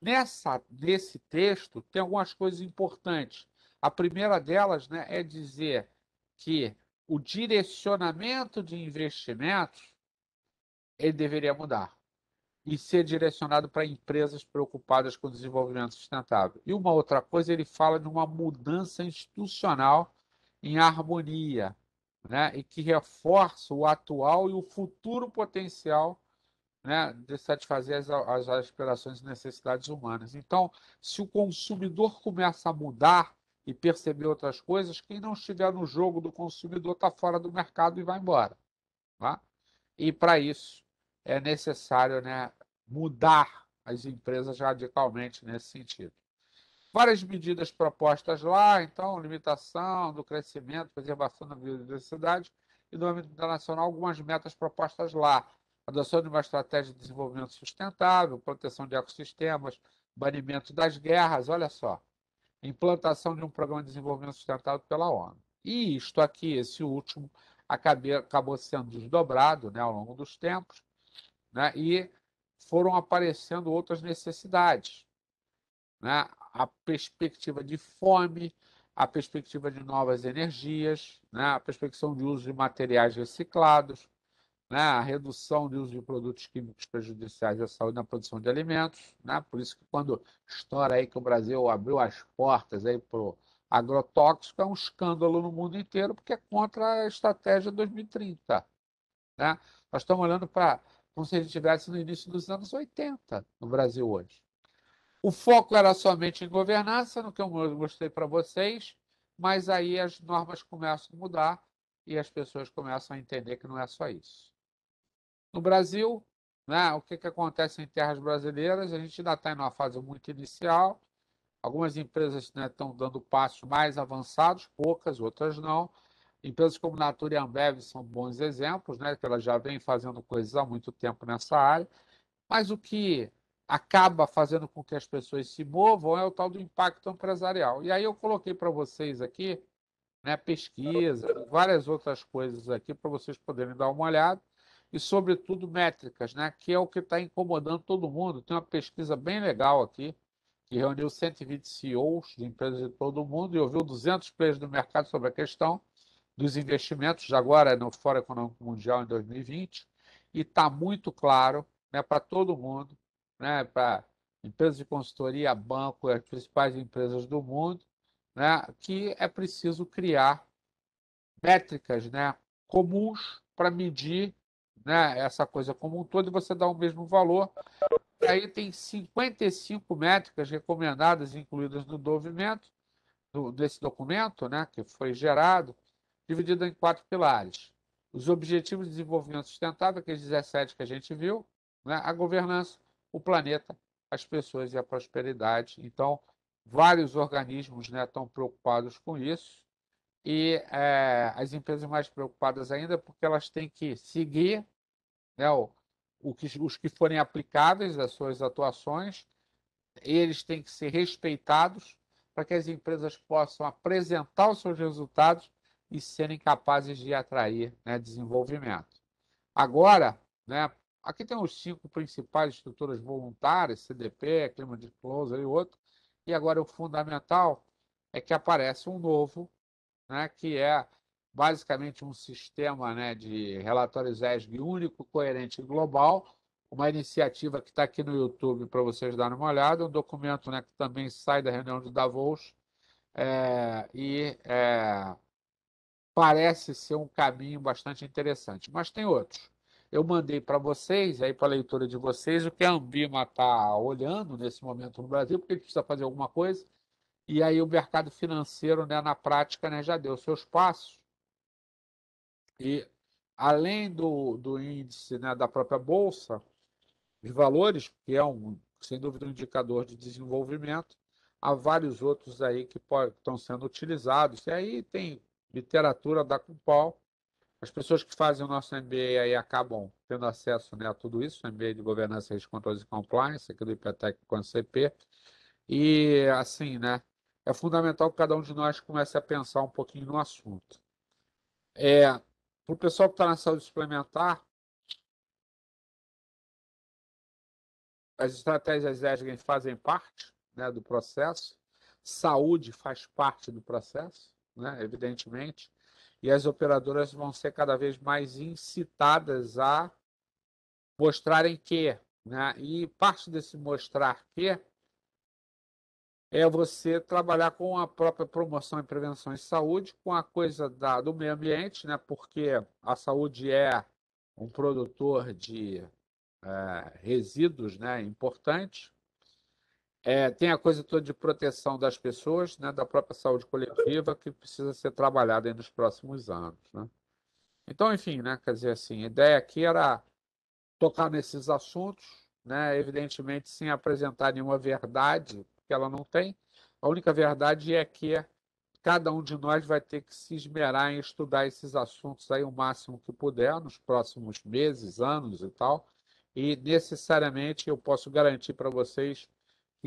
Nessa, nesse texto, tem algumas coisas importantes. A primeira delas né, é dizer que o direcionamento de investimentos ele deveria mudar e ser direcionado para empresas preocupadas com o desenvolvimento sustentável. E uma outra coisa, ele fala de uma mudança institucional em harmonia, né, e que reforça o atual e o futuro potencial né, de satisfazer as, as aspirações e necessidades humanas. Então, se o consumidor começa a mudar e perceber outras coisas, quem não estiver no jogo do consumidor está fora do mercado e vai embora. Tá? E para isso é necessário né, mudar as empresas radicalmente nesse sentido. Várias medidas propostas lá, então, limitação do crescimento, preservação da biodiversidade e no âmbito internacional, algumas metas propostas lá. Adoção de uma estratégia de desenvolvimento sustentável, proteção de ecossistemas, banimento das guerras, olha só. Implantação de um programa de desenvolvimento sustentável pela ONU. E isto aqui, esse último, acabou sendo desdobrado né, ao longo dos tempos, né? e foram aparecendo outras necessidades. Né? A perspectiva de fome, a perspectiva de novas energias, né? a perspectiva de uso de materiais reciclados, né? a redução de uso de produtos químicos prejudiciais à saúde na produção de alimentos. Né? Por isso que quando estoura aí que o Brasil abriu as portas para o agrotóxico, é um escândalo no mundo inteiro, porque é contra a estratégia 2030. Né? Nós estamos olhando para como se ele estivesse no início dos anos 80 no Brasil hoje. O foco era somente em governança, no que eu mostrei para vocês, mas aí as normas começam a mudar e as pessoas começam a entender que não é só isso. No Brasil, né, o que, que acontece em terras brasileiras? A gente ainda está em uma fase muito inicial. Algumas empresas né, estão dando passos mais avançados, poucas, outras não. Empresas como Natura e Ambev são bons exemplos, né, que elas já vêm fazendo coisas há muito tempo nessa área, mas o que acaba fazendo com que as pessoas se movam é o tal do impacto empresarial. E aí eu coloquei para vocês aqui né, pesquisa, várias outras coisas aqui para vocês poderem dar uma olhada e, sobretudo, métricas, né, que é o que está incomodando todo mundo. Tem uma pesquisa bem legal aqui, que reuniu 120 CEOs de empresas de todo mundo e ouviu 200 players do mercado sobre a questão dos investimentos agora no Fórum Econômico Mundial em 2020 e está muito claro né, para todo mundo, né, para empresas de consultoria, banco, as principais empresas do mundo, né, que é preciso criar métricas né, comuns para medir né, essa coisa como um todo e você dar o mesmo valor. Aí tem 55 métricas recomendadas, incluídas no documento, desse documento né, que foi gerado, dividida em quatro pilares. Os Objetivos de Desenvolvimento Sustentável, aqueles 17 que a gente viu, né? a governança, o planeta, as pessoas e a prosperidade. Então, vários organismos né, estão preocupados com isso e é, as empresas mais preocupadas ainda porque elas têm que seguir né, o, o que, os que forem aplicáveis às suas atuações, eles têm que ser respeitados para que as empresas possam apresentar os seus resultados e serem capazes de atrair né, desenvolvimento. Agora, né, aqui tem os cinco principais estruturas voluntárias, CDP, Clima de Close e outro, e agora o fundamental é que aparece um novo, né, que é basicamente um sistema né, de relatórios ESG único, coerente e global, uma iniciativa que está aqui no YouTube para vocês darem uma olhada, um documento né, que também sai da reunião de Davos, é, e é, parece ser um caminho bastante interessante. Mas tem outros. Eu mandei para vocês, aí para a leitura de vocês, o que a Ambima está olhando nesse momento no Brasil, porque precisa fazer alguma coisa. E aí o mercado financeiro, né, na prática, né, já deu seus passos. E além do, do índice né, da própria Bolsa de Valores, que é um sem dúvida, um indicador de desenvolvimento. Há vários outros aí que estão sendo utilizados. E aí tem literatura da Cupal. As pessoas que fazem o nosso MBA aí acabam tendo acesso né, a tudo isso, MBA de Governança, Risco, Controles e Compliance, aqui do IPTEC com a CP. E, assim, né, é fundamental que cada um de nós comece a pensar um pouquinho no assunto. É, para o pessoal que está na saúde suplementar, as estratégias ESG fazem parte né, do processo, saúde faz parte do processo, né, evidentemente, e as operadoras vão ser cada vez mais incitadas a mostrarem que, né, e parte desse mostrar que é você trabalhar com a própria promoção e prevenção em saúde, com a coisa da, do meio ambiente, né, porque a saúde é um produtor de é, resíduos né, importantes, é, tem a coisa toda de proteção das pessoas, né, da própria saúde coletiva, que precisa ser trabalhada nos próximos anos. Né? Então, enfim, né, quer dizer assim, a ideia aqui era tocar nesses assuntos, né, evidentemente sem apresentar nenhuma verdade, que ela não tem. A única verdade é que cada um de nós vai ter que se esmerar em estudar esses assuntos aí o máximo que puder nos próximos meses, anos e tal. E necessariamente eu posso garantir para vocês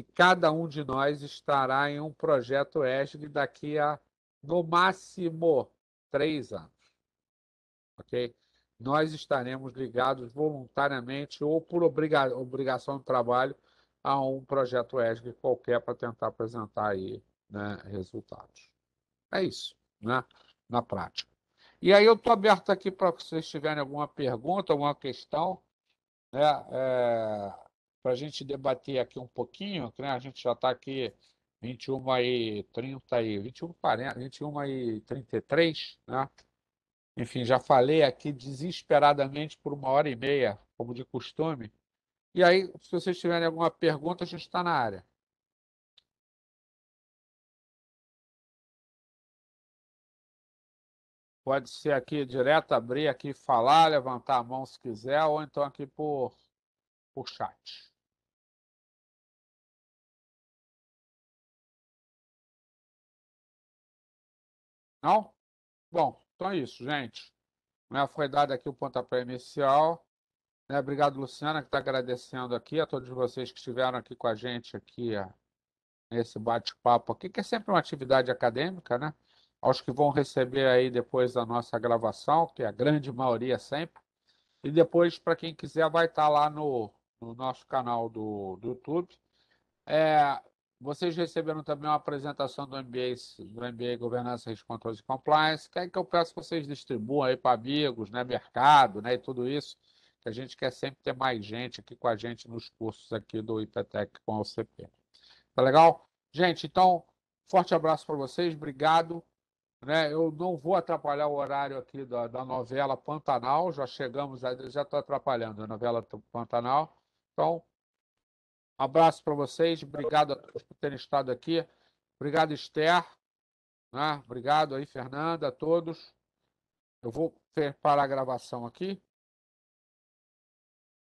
que cada um de nós estará em um projeto ESG daqui a, no máximo, três anos. Ok? Nós estaremos ligados voluntariamente ou por obriga obrigação de trabalho a um projeto ESG qualquer para tentar apresentar aí né, resultados. É isso, né, na prática. E aí eu estou aberto aqui para vocês tiverem alguma pergunta, alguma questão. Né, é, para a gente debater aqui um pouquinho, né? a gente já está aqui 21 e 30 e 21, 40, 21 e 33, né? Enfim, já falei aqui desesperadamente por uma hora e meia, como de costume. E aí, se vocês tiverem alguma pergunta, a gente está na área. Pode ser aqui direto, abrir aqui, falar, levantar a mão se quiser, ou então aqui por, por chat. Não? Bom, então é isso, gente. Foi dado aqui o pontapé inicial. Né, obrigado, Luciana, que está agradecendo aqui a todos vocês que estiveram aqui com a gente aqui nesse bate-papo aqui, que é sempre uma atividade acadêmica, né? Aos que vão receber aí depois da nossa gravação, que é a grande maioria sempre. E depois, para quem quiser, vai estar tá lá no, no nosso canal do, do YouTube. É, vocês receberam também uma apresentação do MBA, do MBA Governança, Risco, Controles e Compliance, que é que eu peço que vocês distribuam aí para amigos, né, mercado, né, e tudo isso, que a gente quer sempre ter mais gente aqui com a gente nos cursos aqui do IPTEC com a OCP. Tá legal? Gente, então, forte abraço para vocês, obrigado. Né, eu não vou atrapalhar o horário aqui da, da novela Pantanal, já chegamos, já estou atrapalhando a novela Pantanal. Então, abraço para vocês, obrigado a todos por terem estado aqui. Obrigado, Esther. Né? Obrigado aí, Fernanda, a todos. Eu vou parar a gravação aqui.